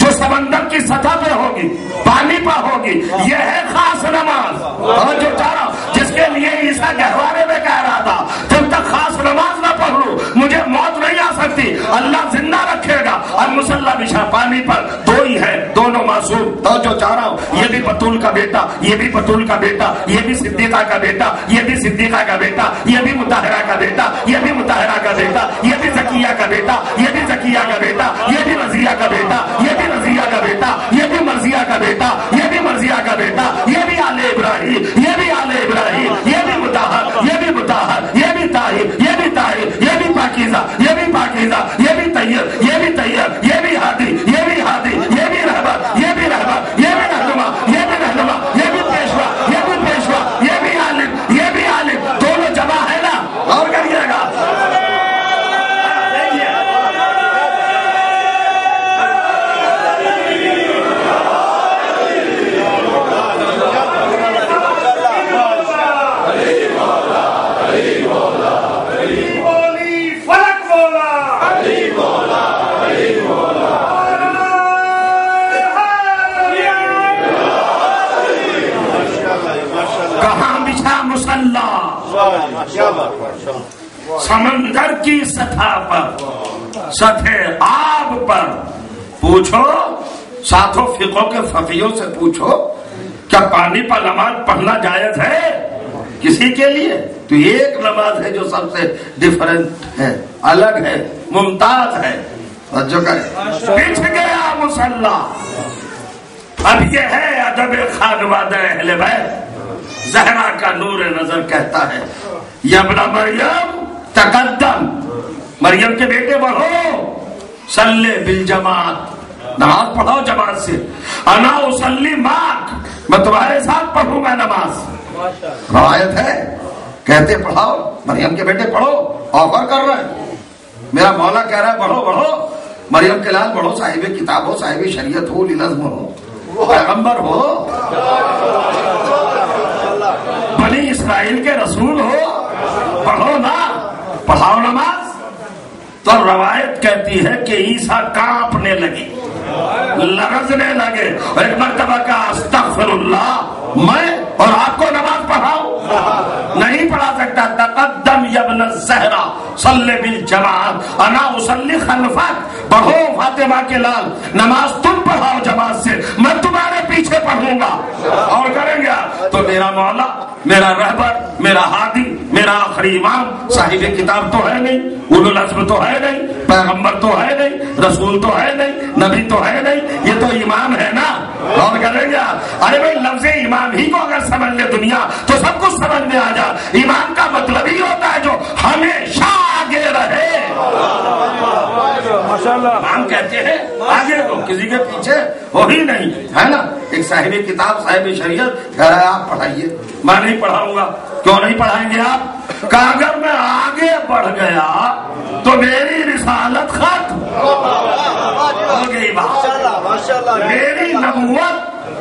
जो समंदर की सतह पे होगी, पानी पर होगी। यह है खास नमाज़। और जो चारा जिसके लिए ईसा गहवारे मुसल्ला पानी पर दो ही है दोनों मासूम तो जो चाह रहा हूँ ये भी बतूल का बेटा ये भी बतूल का बेटा ये भी सिद्दीका का बेटा ये भी सिद्दीका का बेटा ये भी मुताहरा का बेटा ये भी मुताहरा का बेटा ये भी जकिया का बेटा ये भी जकिया का बेटा ये भी रजिया का बेटा ये भी रजिया का बेटा ये भी मर्जिया का बेटा ये भी मर्जिया का बेटा ये भी आले इब्राहिम ये भी आले इब्राहिम ये भी मुताहर ये भी मुताहर ये भी ताहिर ये भी ताहिर ये भी पाकीजा ये भी पाकीजा समंदर की सतह पर। सथे आब पर। पूछो, साथों फिकों के फकीयों से पूछो, क्या पानी पर नमाज़ पढ़ना जायज़ है? किसी के लिए? तो एक नमाज़ है जो सबसे डिफरेंट है, अलग है, मुमताज़ है। जो करे गया मुसल्ला। अब ये है अदब खानवाद अहले जहरा का नूर नज़र कहता है, यबना मरियम तकद्दम। मरियम के बेटे बढ़ो सल्ले बिल जमात। नमाज़ पढ़ाओ जमात से। अना उसल्ली माक मैं तुम्हारे साथ पढ़ूँगा नमाज़। रवायत है। कहते, पढ़ाओ। मरियम के बेटे पढ़ो। ऑफ़र कर रहे हैं। मेरा मौला कह रहा है, बढ़ो बढ़ो। मरियम के लाल बढ़ो साहिब किताब हो, साहिब शरीयत हो लिलज्म हो। पैगंबर हो। बनी इसराइल के रसूल हो। पढ़ो ना। पढ़ाओ नमाज़। तो रवायत कहती है कि ईसा कांपने लगे, लरजने लगे और एक मरतबा का अस्तगफिरुल्लाह, मैं और आपको नमाज़ पढ़ाऊं? नहीं पढ़ा सकता। तकद्दम यबन सहरा सल्ले बिल जमात, अना उसल्ली खलफत। बढ़ो फातिमा के लाल, नमाज़ तुम पढ़ाओ जमात से, मैं तुम्हारे पीछे पढ़ूँगा। और करेंगे तो मेरा मौला, मेरा रहबर, मेरा हादी मेरा आखिरी इमाम, साहिब किताब तो है नहीं उलुल अज़्म तो है नहीं, पैगंबर तो है नहीं, रसूल तो है नहीं, नबी तो है नहीं, ये तो इमाम है ना? और करेंगे अरे भाई, लफ्ज इमाम ही को अगर समझ ले दुनिया तो सब कुछ समझ में आ जा। इमाम का मतलब ही होता है जो हमेशा आगे रहे। माशाल्लाह। इमाम कहते हैं आगे को किसी के पीछे हो ही नहीं, है ना? एक साहिब किताब, साहिब शरीयत कह रहा है आप पढ़ाइए। मैं नहीं पढ़ाऊँगा। क्यों नहीं पढ़ाएँगे आप? का अगर मैं आगे बढ़ गया तो मेरी रिसालत खत्म। हो गई बात। मेरी नबूवत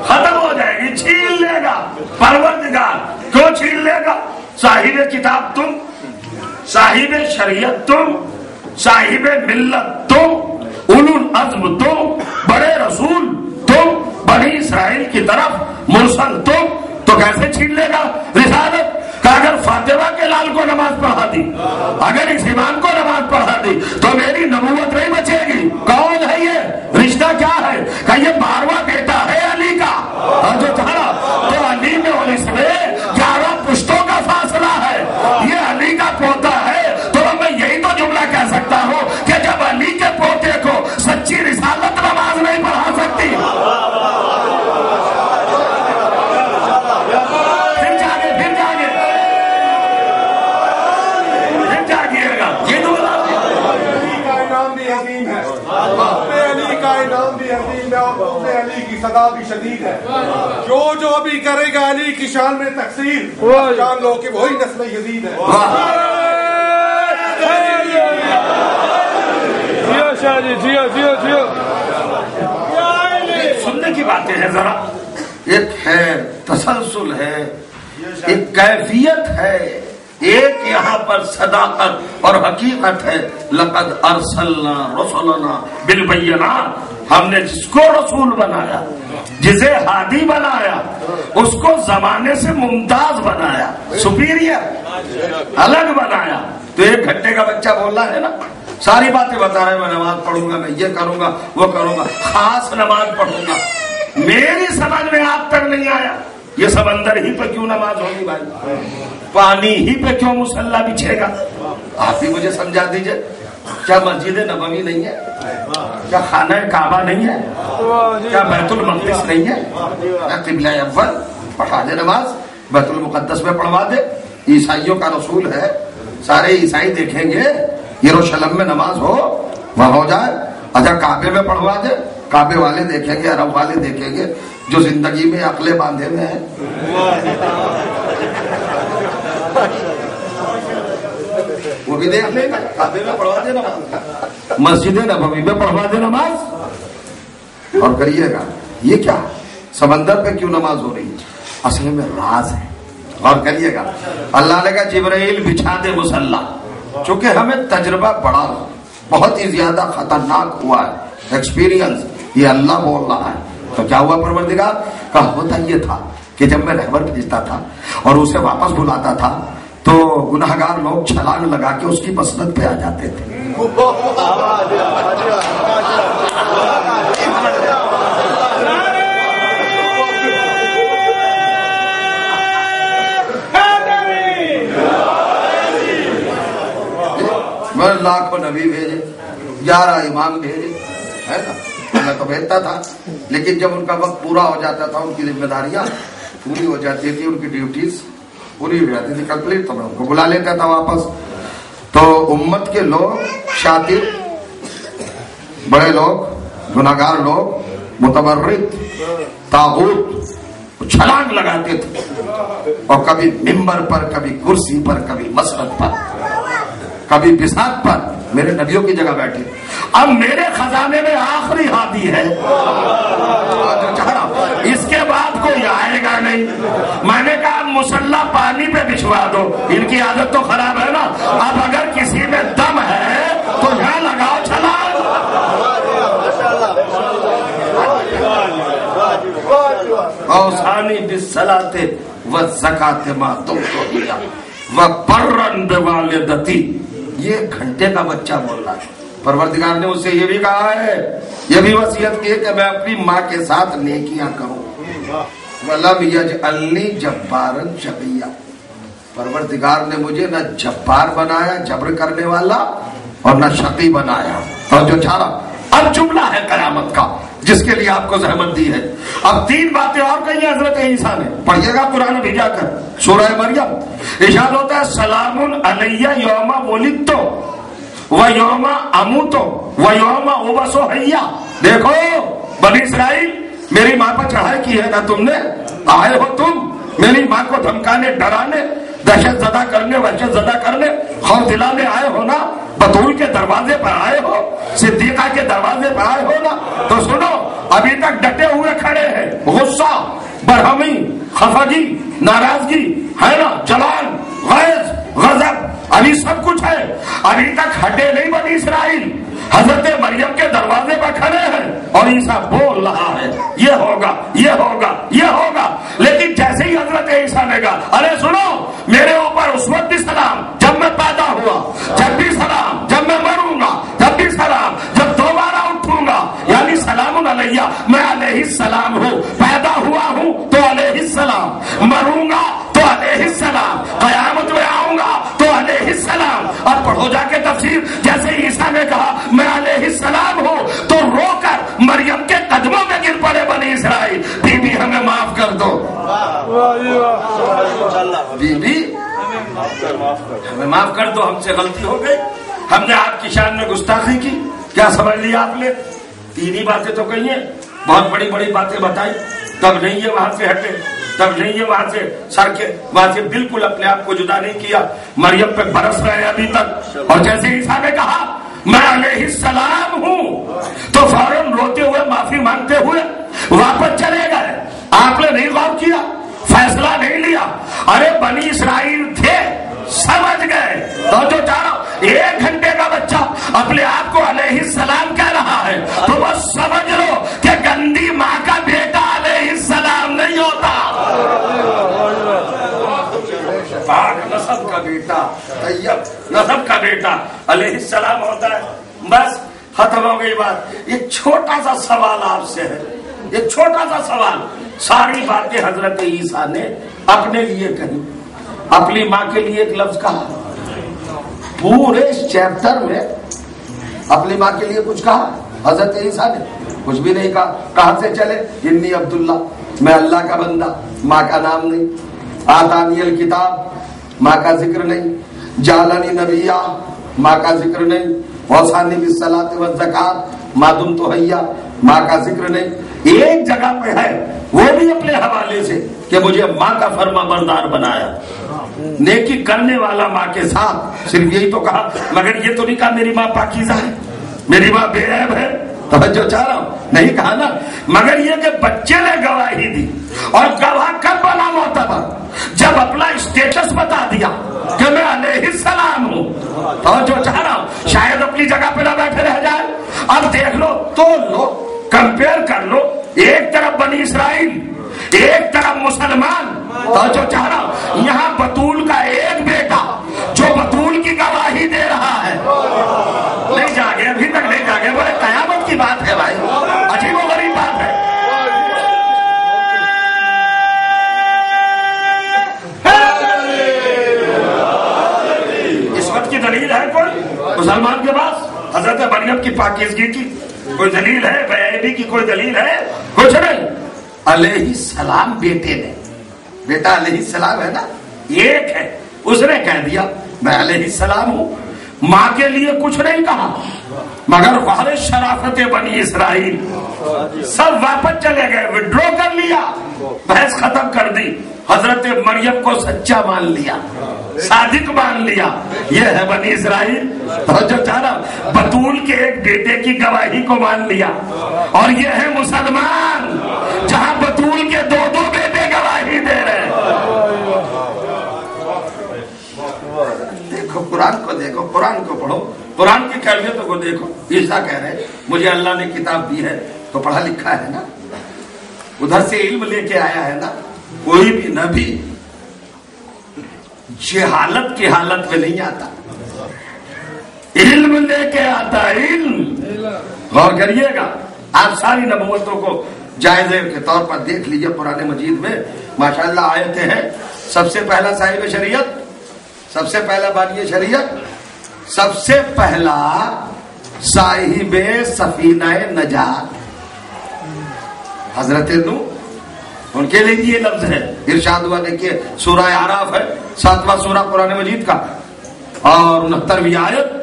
खत्म हो जाएगी, छीन लेगा। परवरदिगार, क्यों छीन लेगा? साहिब किताब तुम, साहिब शरीयत तुम। साहिब मिल्लत तुम उलुल अज़्म तुम बड़े रसूल तुम बनी इसराइल की तरफ़ मुरसल तुम तो कैसे छीन लेगा रिसालत? का अगर फातिमा के लाल को नमाज़ पढ़ा दी, अगर इस इमाम को नमाज़ पढ़ा दी तो मेरी नबूवत नहीं बचेगी। कौन है ये? रिश्ता क्या है? का ये बारवा बेटा है अली का। और जो था सदा भी शदीद है। जो जो भी करेगा अली की शान में तकसीर जान लो कि वही नस्ल यजीद है। जियो शाह जियो जियो जियो। सुनने की बातें हैं जरा। एक है तसलसल है एक कैफियत है एक यहाँ पर सदाकत और हकीकत है। लकद अरसलना रसुलना बिलबैना हमने जिसको रसूल बनाया, जिसे हादी बनाया, उसको जमाने से मुमताज़ बनाया, सुपीरियर, अलग बनाया। तो एक घंटे का बच्चा बोल रहा है ना, सारी बातें बता रहे मैं नमाज़ पढ़ूँगा, मैं ये करूँगा, वो करूँगा, खास नमाज़ पढ़ूँगा। मेरी समझ में आप तक नहीं आया, ये सब अंदर ही पे क्यों नमाज़ होगी भाई? पानी ही पे क्यों मुसल्ला बिछेगा? आप ही मुझे समझा दीजिए। क्या मस्जिद नबवी नहीं है? क्या खाना काबा नहीं है? क्या बैतुल मकदस नहीं है? क्या किबला अव्वल, पढ़ा दे नमाज़, बैतुल मुकद्दस में पढ़वा दे। ईसाइयों का रसूल है। सारे ईसाई देखेंगे, यरूशलेम में नमाज़ हो, वहाँ हो जाए। अच्छा काबे में पढ़वा दे। काबे वाले देखेंगे, अरब वाले देखेंगे, जो ज़िंदगी में अकले बांधे हुए हैं। भी देख लेगा मस्जिद नबवी में पढ़वा दे नमाज़ और करिएगा ये क्या समंदर पे क्यों नमाज़ हो रही है असल में राज है और करिएगा अल्लाह ने कहा जिब्राइल बिछा दे मुसल्ला चूँकि हमें तजर्बा बड़ा बहुत ही ज़्यादा खतरनाक हुआ है एक्सपीरियंस ये अल्लाह बोल रहा है तो क्या हुआ परवरदिगार का होता ये था कि जब मैं रहबर भेजता था और उसे वापस बुलाता था तो गुनाहगार लोग छलांग लगा के उसकी मसनत पे आ जाते थे। लाखों नबी भेजे, ग्यारह इमाम भेजे, है ना? मैं तो भेजता था, लेकिन जब उनका वक्त पूरा हो जाता था, उनकी जिम्मेदारियाँ पूरी हो जाती थी, उनकी ड्यूटीज़ पूरी जाती थी कंप्लीट तो मैं उनको बुला लेता था वापस। तो उम्मत के लोग शातिर बड़े लोग गुनागार लोग मुतमर्रिद ताबूत छलांग लगाते थे। और कभी मिंबर पर कभी कुर्सी पर कभी मसरत पर कभी बिसात पर मेरे नबियों की जगह बैठे। अब मेरे खजाने में आखिरी हाथी हूँ, इसके बाद कोई आएगा नहीं। मैंने कहा मुसल्ला बिछवा दो। इनकी आदत तो खराब है ना। अब अगर किसी में दम है तो यहाँ लगाओ छलांग। औसानी बिसलाते व जकाते मा तुम तो दिया व पर्रन वाले दती ये घंटे का बच्चा बोल रहा है। परवरदिगार ने उसे ये भी कहा है, ये भी वसीयत की है कि मैं अपनी माँ के साथ नेकियाँ करूँ। वलम यज अल्ली जब्बारन शबिया परवरदिगार ने मुझे न जब्बार बनाया, जबर करने वाला और न शकी बनाया। और जो चारा अब जुमला है कयामत का, जिसके लिए आपको जहमत दी है। अब तीन बातें और कही हज़रत ईसा ने। पढ़िएगा कुरान भेजा कर सूरह मरियम इशाद होता है, सलामुन अलैया योमा वोलितो व योमा अमुतो, व योमा उबसो हैया। देखो, बनी इसराइल, मेरी माँ पर चढ़ाई की है ना तुमने? आए हो तुम, मेरी माँ को धमकाने, डराने दहशत जदा करने वहशत जदा करने। खौफ दिलाने आए हो ना, बतूल के दरवाजे पर आए हो, सिद्दीका के दरवाजे पर आए हो ना तो सुनो, अभी तक डटे हुए खड़े हैं। गुस्सा, बरहमी, खफगी, नाराज़गी, है ना जलान गैस गजब, अभी सब कुछ है। अभी तक हटे नहीं बनी इसराइल। हज़रत मरियम के दरवाजे पर खड़े हैं और ईसा बोल रहा है, ये होगा ये होगा ये होगा। लेकिन जैसे ही हज़रत ईसा ने कहा, अरे सुनो, मेरे ऊपर उस वक्त भी सलाम, जब मैं पैदा हुआ, जब भी सलाम, जब मैं मरूँगा जब भी सलाम, जब दोबारा उठूँगा, यानी सलाम अलैया, मैं अलैहि सलाम हूँ, पैदा हुआ हूँ तो अलैहि सलाम, मरूँगा तो अलैहि सलाम, कयामत में आऊँगा तो अलैहि सलाम। और पढ़ो जाके तफसीर ने कहा, मैं अलैहि सलाम हूँ। तो रोकर मरियम के कदमों में गिर पड़े बनी इसराइल। बीबी, हमें माफ़ कर दो। बीबी, हमें माफ़ कर दो, हमसे गलती हो गई। हमने आपकी शान में गुस्ताखी की। क्या समझ लिया आपने? तीन ही बातें तो कही है। बहुत बड़ी बड़ी बातें बताई। तब नहीं है वहाँ से हटे। तब नहीं है वहाँ से सर के वहाँ से बिल्कुल अपने आप को जुदा नहीं किया। मरियम पे बरस रहे अभी तक। और जैसे ईसा ने कहा मैं अलैहि सलाम हूँ। तो फ़ौरन रोते हुए, माफ़ी मांगते हुए वापस चले गए। आपने नहीं गौर किया, फैसला नहीं लिया। अरे बनी इसराइल थे, समझ गए। तो जो चारो एक घंटे का बच्चा अपने आप को अलैहि सलाम कह रहा है। तो बस समझ लो कि गंदी माँ का बेटा अलैहि सलाम नहीं होता। का बेटा, तैयब नसब का बेटा सलाम होता है। बस, खत्म हो गई बात। ये छोटा सा सवाल आपसे है। ये छोटा सा सवाल। सारी बातें हज़रत ईसा ने अपने लिए कही। अपनी माँ के लिए एक लफ्ज कहा। पूरे चैप्टर में अपनी माँ के लिए कुछ कहा। हज़रत ईसा ने कुछ भी नहीं कहा। कहा से चले? इन्नी अब्दुल्ला। मैं अल्लाह का बंदा। माँ का नाम नहीं। आतानियल किताब। माँ का ज़िक्र नहीं। जालानी नबिया, माँ का ज़िक्र नहीं। औसानी बिसलात व जक़ात, मादुम तो हैया, माँ का ज़िक्र नहीं। एक जगह पे है, वो भी अपने हवाले से कि मुझे माँ का फर्मा बरदार बनाया। नेकी करने वाला माँ के साथ, सिर्फ़ यही तो कहा, मगर ये तो नहीं कहा मेरी माँ पाकिजा है। मेरी माँ बेऐब है। तो चाह रहा हूँ। नहीं कहा ना। मगर ये कि बच्चे ने गवाही दी और गवाह कब बना मोतबर जब अपना स्टेटस बता दिया कि मैं अलैहि सलाम हूँ। तो जो चाह रहा हूँ। शायद अपनी जगह पे ना बैठे रह जाए। अब देख लो तो लो कंपेयर कर लो। एक तरफ़ बनी इसराइल, एक तरफ़ मुसलमान। तो जो चाह रहा हूँ। यहाँ बतूल का एक बेटा की दलील है कोई मुसलमान के पास हज़रत मरियम की पाकिजगी की। कोई दलील है? बेबी की कोई दलील है? कुछ नहीं। अलही सलाम बेटे ने। बेटा अलही सलाम है ना? एक है। उसने कह दिया, मैं अलही सलाम हूँ। माँ के लिए कुछ नहीं कहा। मगर वाले शराफत बनी इसराइल। सब वापस चले गए। विड्रॉ कर लिया। बहस खत्म कर दी। हज़रत मरियम को सच्चा मान लिया, सादिक मान लिया। ये है बनी इसराइल। चारा बतूल के एक बेटे की गवाही को मान लिया। और ये है मुसलमान, जहाँ बतूल के दो दो बेटे गवाही दे रहे देखो, कुरान को देखो, कुरान को पढ़ो। कुरान की कैफियतों को देखो। ईसा कह रहे मुझे अल्लाह ने किताब दी है तो पढ़ा लिखा है ना? उधर से इल्म लेके आया है ना? कोई भी नबी जहालत की हालत में नहीं आता। इल्म लेके आता इल्म। गौर करिएगा, आप सारी नबूवतों को जायजे के तौर पर देख लीजिए पुराने मजीद में। माशाल्लाह आयते हैं। सबसे पहला साहिब शरीयत, सबसे पहला बानी शरीयत, सबसे पहला साहिब सफीना नजात। हज़रत नू उनके लिए ये लफ्ज है। इरशाद हुआ, देखिए, सूरा आराफ है, सातवां सूरा पुराने मजीद का। और उनहत्तरवीं आयत,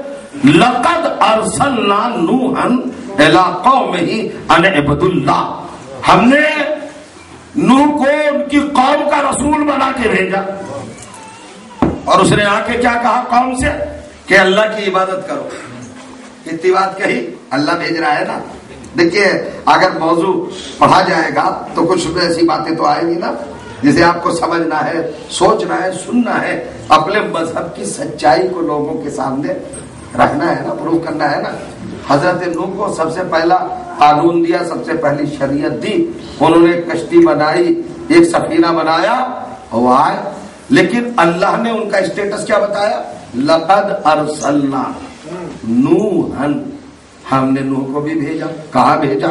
लकद अरसलना नूहन इलाकों में ही अन अबदुल्ला हमने नूह को उनकी कौम का रसूल बना के भेजा। और उसने आके क्या कहा कौम से? कि अल्लाह की इबादत करो। इतनी बात कही, अल्लाह भेज रहा है ना? देखिए, अगर मौजू पढ़ा जाएगा तो कुछ ऐसी बातें तो आएगी ना। जिसे आपको समझना है, सोचना है, सुनना है, अपने मज़हब की सच्चाई को लोगों के सामने रखना है ना प्रूव करना है ना। हज़रत नूह को सबसे पहला कानून दिया, सबसे पहली शरीयत दी। उन्होंने कश्ती बनाई, एक सफीना बनाया, वो आए। लेकिन अल्लाह ने उनका स्टेटस क्या बताया? लकद अरसलना नूहन। हमने नूह को भी भेजा, कहा भेजा?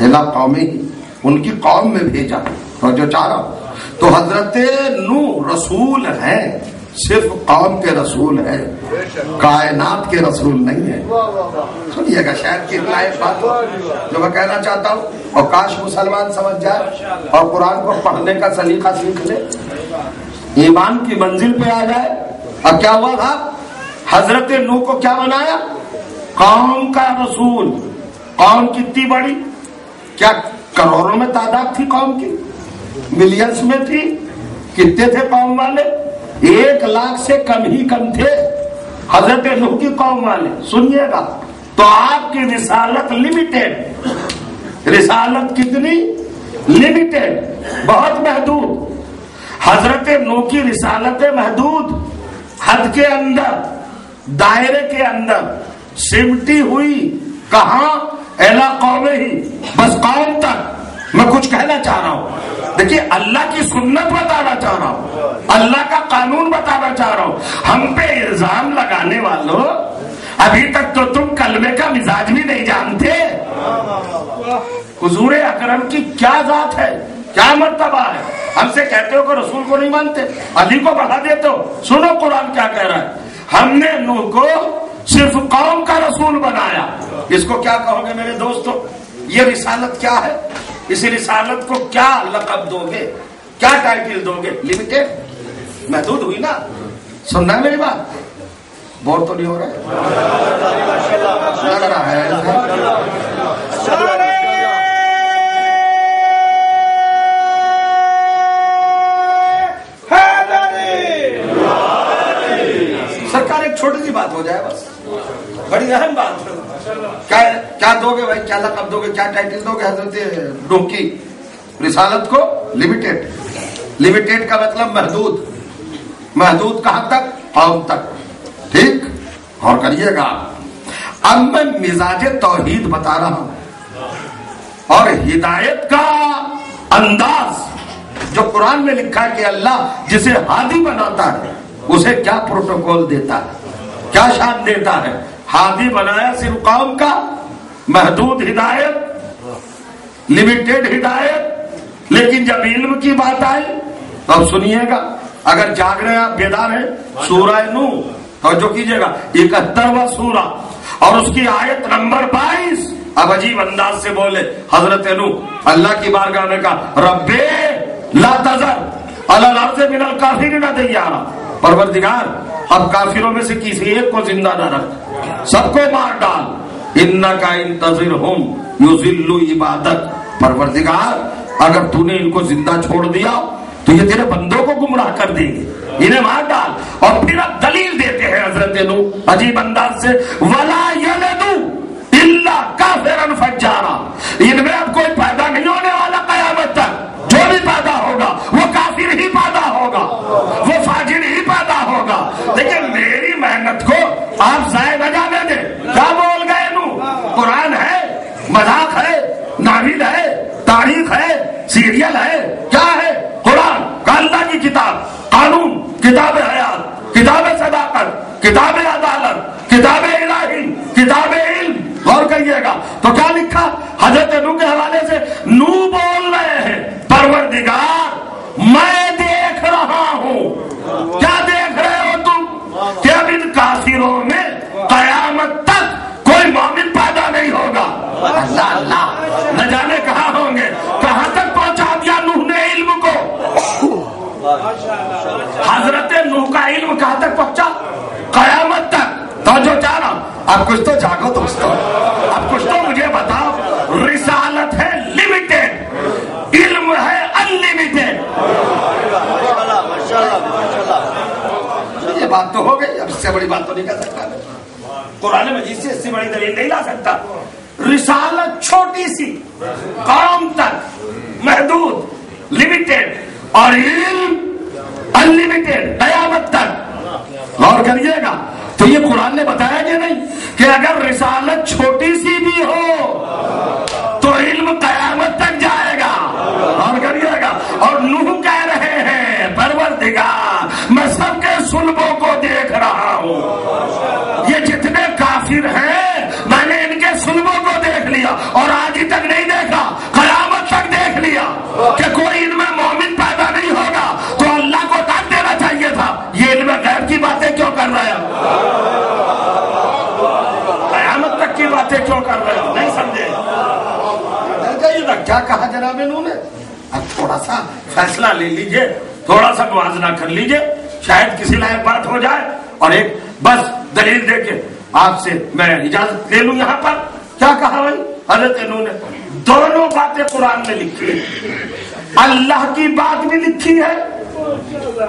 हेला कौमे ही उनकी कौम में भेजा। और जो चाह रहा तो हज़रत नू रसूल है, सिर्फ़ कौम के रसूल है, कायनात के रसूल नहीं है। सुनिएगा शायद की लायक बात जो मैं कहना चाहता हूँ, और काश मुसलमान समझ जाए, और कुरान को पढ़ने का सलीका सीख ले, ईमान की मंजिल पे आ जाए। और क्या हुआ था? हज़रत नू को क्या बनाया? कौम का रसूल। कौम कितनी बड़ी? क्या करोड़ों में तादाद थी कौम की? मिलियंस में थी? कितने थे कौम वाले? एक लाख से कम ही कम थे। हज़रत नूह की कौम वाले, सुनिएगा। तो आपकी रिसालत लिमिटेड रिसालत कितनी? लिमिटेड बहुत महदूद। हज़रत नू की रिसालत महदूद। हद के अंदर, दायरे के अंदर। सिमटी हुई, कहा? एला कौम ही बस कौम तक। मैं कुछ कहना चाह रहा हूँ। देखिए, अल्लाह की सुन्नत बताना चाह रहा हूँ। अल्लाह का कानून बताना चाह रहा हूँ। हम पे इल्ज़ाम लगाने वालों, अभी तक तो तुम कलमे का मिजाज भी नहीं जानते। हजूर अकरम की क्या जात है? क्या मरतबा है? हमसे कहते हो कि रसूल को नहीं मानते। अली को बढ़ा देते हो। सुनो कुरान क्या कह रहा है। हमने नूह को सिर्फ़ कौम का रसूल बनाया। इसको क्या कहोगे मेरे दोस्तों? ये रिसालत क्या है? इस रिसालत को क्या लकब दोगे? क्या टाइटल दोगे? लिमिटेड महदूद हुई ना? सुनना है मेरी बात? बोर तो नहीं हो रहा रहा है सरकार एक छोटी सी बात हो जाए बस। बड़ी अहम बात क्या क्या दोगे भाई? क्या लकब दोगे? क्या टाइटल दोगे? हज़रत नूह की रिसालत को लिमिटेड लिमिटेड का मतलब महदूद। महदूद कहाँ तक? कौम तक। ठीक? और करिएगा। अब मैं मिजाज तौहीद बता रहा हूँ। और हिदायत का अंदाज जो कुरान में लिखा है कि अल्लाह जिसे हादी बनाता है, उसे क्या प्रोटोकॉल देता है? क्या शान देता है? हादी बनाया सिर्फ़ कौम का। महदूद हिदायत लिमिटेड हिदायत। लेकिन जब इल्म की बात आई तो अब सुनिएगा, अगर जाग रहे आप, बेदार है, सूरह नू तो जो कीजिएगा, इकहत्तरवा सूरा और उसकी आयत नंबर बाईस, अब अजीब अंदाज से बोले, हज़रत नू अल्लाह की बारगाह में कहा, रब्बे ला तजर, अलल अर्ज़ मिनल काफिर न दैयारा परवरदिगार, अब काफिरों में से किसी एक को ज़िंदा न रख। सबको मार डाल। इन्ना का इंतजिर हम युजिल्लु इबादत। परवरदिगार, अगर तूने इनको ज़िंदा छोड़ दिया तो ये तेरे बंदों को गुमराह कर देंगे। इन्हें मार डाल। और फिर अब दलील देते हैं हज़रत नू, अजीब अंदाज से, वला यलदू इल्ला काफिरन फज्जारा। इनमें अब कोई पैदा नहीं होने वाला कयामत तक। जो भी पैदा होगा, वो काफिर ही पैदा होगा, वो फाजिर ही पैदा होगा। लेकिन मेरी मेहनत को आप जाए न जाने दे क्या बोल गए नू कुरान है, मज़ाक है नाविल है, तारीख है, सीरियल है, क्या है? कुरान अल्लाह की किताब, कानून, किताब हयात, किताब सदाकत, किताब अदालत, किताब इलाही किताब इल्म। गौर करिएगा। तो क्या लिखा? हज़रत नू के हवाले से नू बोल रहे हैं, परवरदिगार। अल्लाह न जाने कहा होंगे। कहाँ तक पहुँचा दिया नूह ने इल्म को? हज़रत नूह का इल्म कहाँ तक पहुँचा? कयामत तक। तो जो चाह रहा अब कुछ तो जागो दोस्तों। अब कुछ तो मुझे बताओ। रिसालत है लिमिटेड इल्म है अनलिमिटेड ये बात तो हो गई। अब इससे बड़ी बात तो नहीं कर सकता। कुरान मजीद से इससे बड़ी दलील नहीं ला सकता। रिसालत छोटी सी, कौम तक, महदूद लिमिटेड और इल्म अनलिमिटेड कयामत तक। गौर करिएगा तो ये कुरान ने बताया कि नहीं, कि अगर रिसालत छोटी सी भी हो तो इल्म कयामत तक जाएगा। और करिएगा, और नूह फैसला ले लीजिए, थोड़ा सा मुआवजा कर लीजिए, शायद किसी लायक बात हो जाए। और एक बस दलील देके आपसे मैं इजाज़त ले लूँ यहाँ पर। क्या कहा भाई? हज़रत ने दोनों बातें कुरान में लिखी है। अल्लाह की बात भी लिखी है,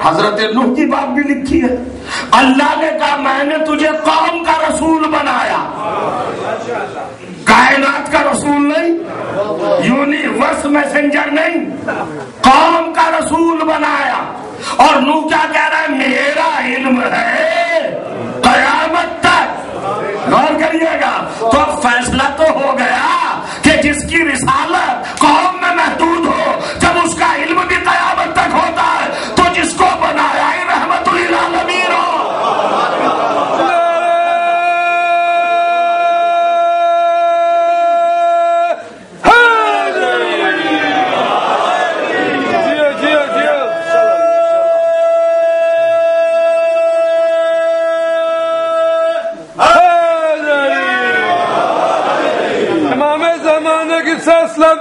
हज़रत नूह की बात भी लिखी है। अल्लाह ने कहा, मैंने तुझे कौम का रसूल बनाया। कायनात का रसूल नहीं यूनिवर्स मैसेंजर नहीं, कौम का रसूल बनाया। और नू क्या कह रहा है? मेरा इल्म है, कयामत तक। गौर करिएगा तो फैसला तो हो गया कि जिसकी रिसालत कौम में महदूद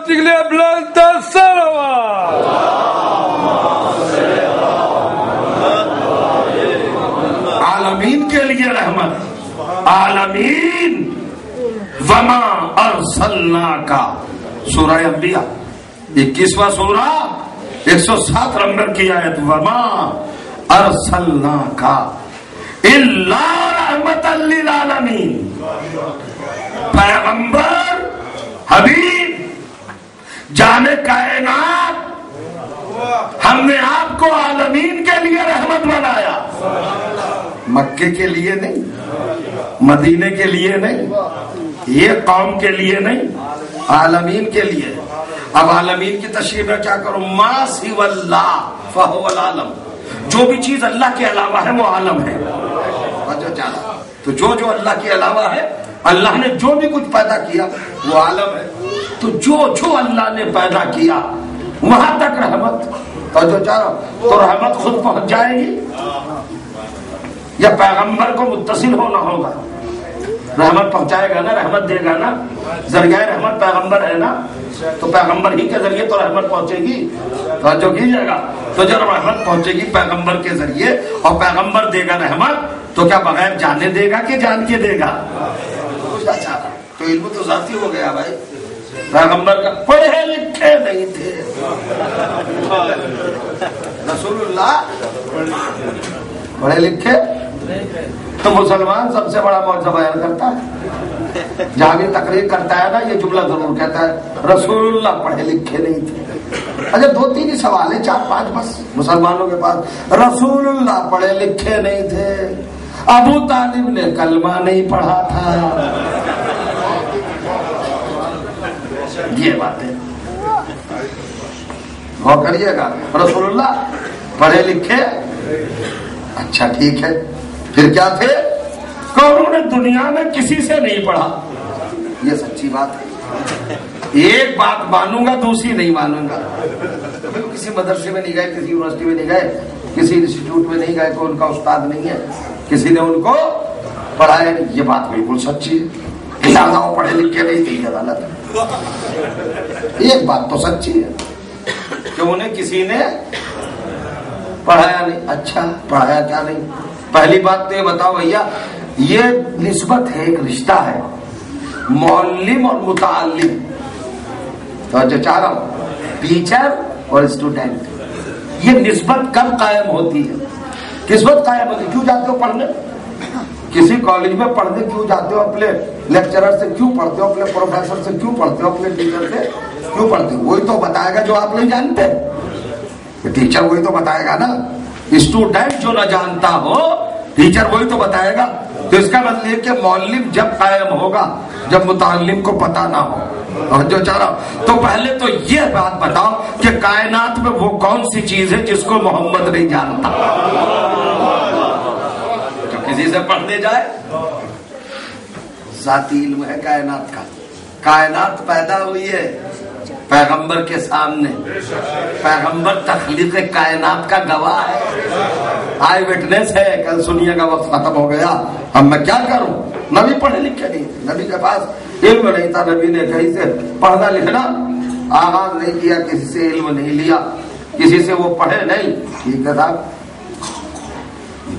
लिए बुलंद सलवा आलमीन के लिए रहमत आलमीन वमा अरसलना का सूरह अंबिया इक्कीसवा सूरा, एक सौ सात नंबर की आयत, वमा अरसलना का इल्ला आलमीन। पैगंबर, हबीब जाने कायनात। हमने आपको आलमीन के लिए रहमत बनाया। मक्के के लिए नहीं, मदीने के लिए नहीं, ये कौम के लिए नहीं, आलमीन के लिए। अब आलमीन की तशरीफ़ में क्या करो? माँ सिवल्ला आलम। जो भी चीज़ अल्लाह के अलावा है, वो आलम है। तो जो जो अल्लाह के अलावा है अल्लाह ने जो भी कुछ पैदा किया, वो आलम है। तो जो जो अल्लाह ने पैदा किया, वहाँ तक रहमत। तो जो चाह तो रहमत खुद पहुँच जाएगी। या पैगंबर को मुतसिल होना होगा। रहमत पहुंचाएगा ना, रहमत देगा ना? ज़रिया रहमत पैगंबर है ना? तो पैगंबर ही के ज़रिए तो रहमत पहुंचेगी। तो कीजिएगा। तो जब रहमत पहुंचेगी पैगंबर के ज़रिए, और पैगंबर देगा रहमत तो क्या बगैर जाने देगा कि जान के देगा? अच्छा तो इल्म तो जाती हो गया भाई। पैगंबर का पढ़े लिखे नहीं थे। रसूलुल्लाह। पढ़े लिखे? तो मुसलमान सबसे बड़ा मौजा बयान करता है। जहाँ भी तकरीर करता है ना ये जुमला ज़रूर कहता है रसूलुल्लाह पढ़े लिखे नहीं थे। अच्छा दो तीन ही सवाल है चार पाँच बस। मुसलमानों के पास रसूलुल्लाह पढ़े लिखे नहीं थे। अबू तालिब ने कलमा नहीं पढ़ा था। ये बातें। और करिएगा, रसूलुल्लाह, पढ़े लिखे। अच्छा ठीक है। फिर क्या थे? कि उन्होंने दुनिया में किसी से नहीं पढ़ा? ये सच्ची बात है। एक बात मानूँगा, दूसरी नहीं मानूँगा। किसी मदरसे में नहीं गए, किसी यूनिवर्सिटी में नहीं गए, किसी इंस्टीट्यूट में नहीं गए, कोई उनका उस्ताद नहीं है। किसी ने उनको पढ़ाया नहीं ये बात बिल्कुल सच्ची है। वो पढ़े लिखे नहीं थी गलत है। एक बात तो सच्ची है कि उन्हें किसी ने पढ़ाया नहीं। अच्छा पढ़ाया क्या नहीं? पहली बात तो ये बताओ भैया, ये निस्बत है, एक रिश्ता है। मौलिम और मुतालिम तो जो चाह रहा हूँ, टीचर और स्टूडेंट, ये निस्बत कब कायम होती है? किस्मत होती। है क्यों जाते हो पढ़ने? किसी कॉलेज में पढ़ने क्यों जाते हो अपने लेक्चरर से? क्यों पढ़ते हो अपने प्रोफेसर से? क्यों पढ़ते हो अपने टीचर से? क्यों पढ़ते हो? वही तो बताएगा जो आप नहीं जानते। टीचर वही तो बताएगा ना। स्टूडेंट जो ना जानता हो टीचर वही तो बताएगा। तो इसका मतलब है कि मौलिम जब कायम होगा, जब मुतालिम को पता ना हो। और जो चाह रहा तो पहले तो ये बात बताओ कि कायनात में वो कौन सी चीज़ है जिसको मोहम्मद नहीं जानता? जो किसी से पढ़ने जाए, जाती इल्म है कायनात का। कायनात पैदा हुई है पैगंबर के सामने। पैगंबर तखलीक कायनात का गवाह है। आई विटनेस है, कल सुनिएगा वक्त खत्म हो गया। अब मैं क्या करूँ? नबी पढ़े लिखे नहीं। थे नबी के पास इल्म नहीं था, नबी ने कहीं से पढ़ना लिखना आगाज़ नहीं किया, किसी से इल्म नहीं लिया। किसी से वो पढ़े नहीं। ठीक है साहब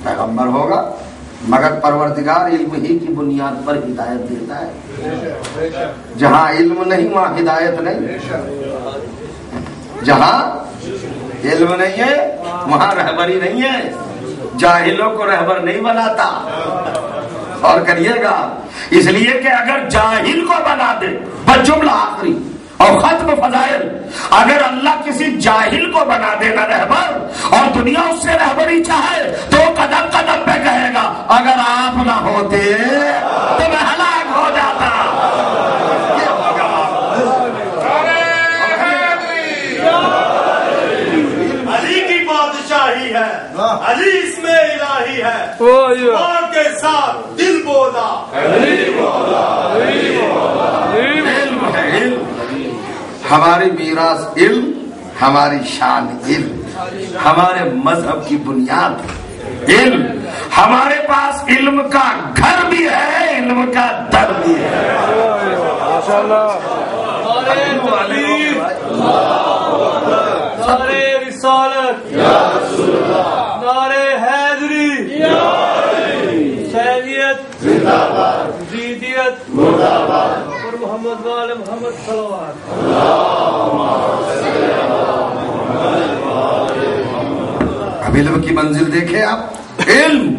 पैगंबर होगा। मगर परवरदिगार इल्म ही की बुनियाद पर हिदायत देता है। जहाँ इल्म नहीं, वहाँ हिदायत नहीं। जहाँ इल्म नहीं है, वहाँ रहबरी नहीं है। जाहिलों को रहबर नहीं बनाता। और करिएगा, इसलिए कि अगर जाहिल को बना दे जुमला आखिरी। और खत्म फजाइल। अगर अल्लाह किसी जाहिल को बना देना रहबर और दुनिया उससे रहबरी चाहे तो कदम कदम पे कहेगा अगर आप ना होते तो मैं हलाक हो जाता। अली की बादशाही है। अली इसमें इलाही है। के साथ दिल बोला इल्म है इल्म हमारी मीरास इल्म हमारी शान इल्म हमारे मज़हब की बुनियाद इल्म हमारे पास इल्म का घर भी है इल्म का दर भी है नारे रिसालत नारे हैदरी सैनियत जीदियत और अब इल्म की मंजिल देखे आप। इल्म।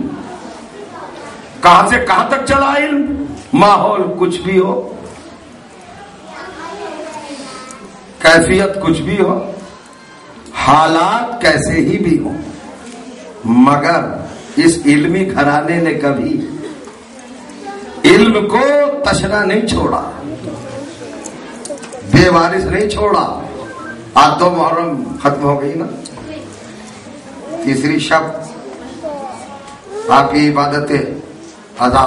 कहाँ से कहाँ तक चला इल्म? माहौल कुछ भी हो। कैफियत कुछ भी हो। हालात कैसे ही भी हो। मगर इस इल्मी घराने ने कभी इल्म को तशना नहीं छोड़ा। बेवारिस नहीं छोड़ा। आज तो मुहर्रम खत्म हो गई ना। तीसरी शब्द आपकी इबादत अदा।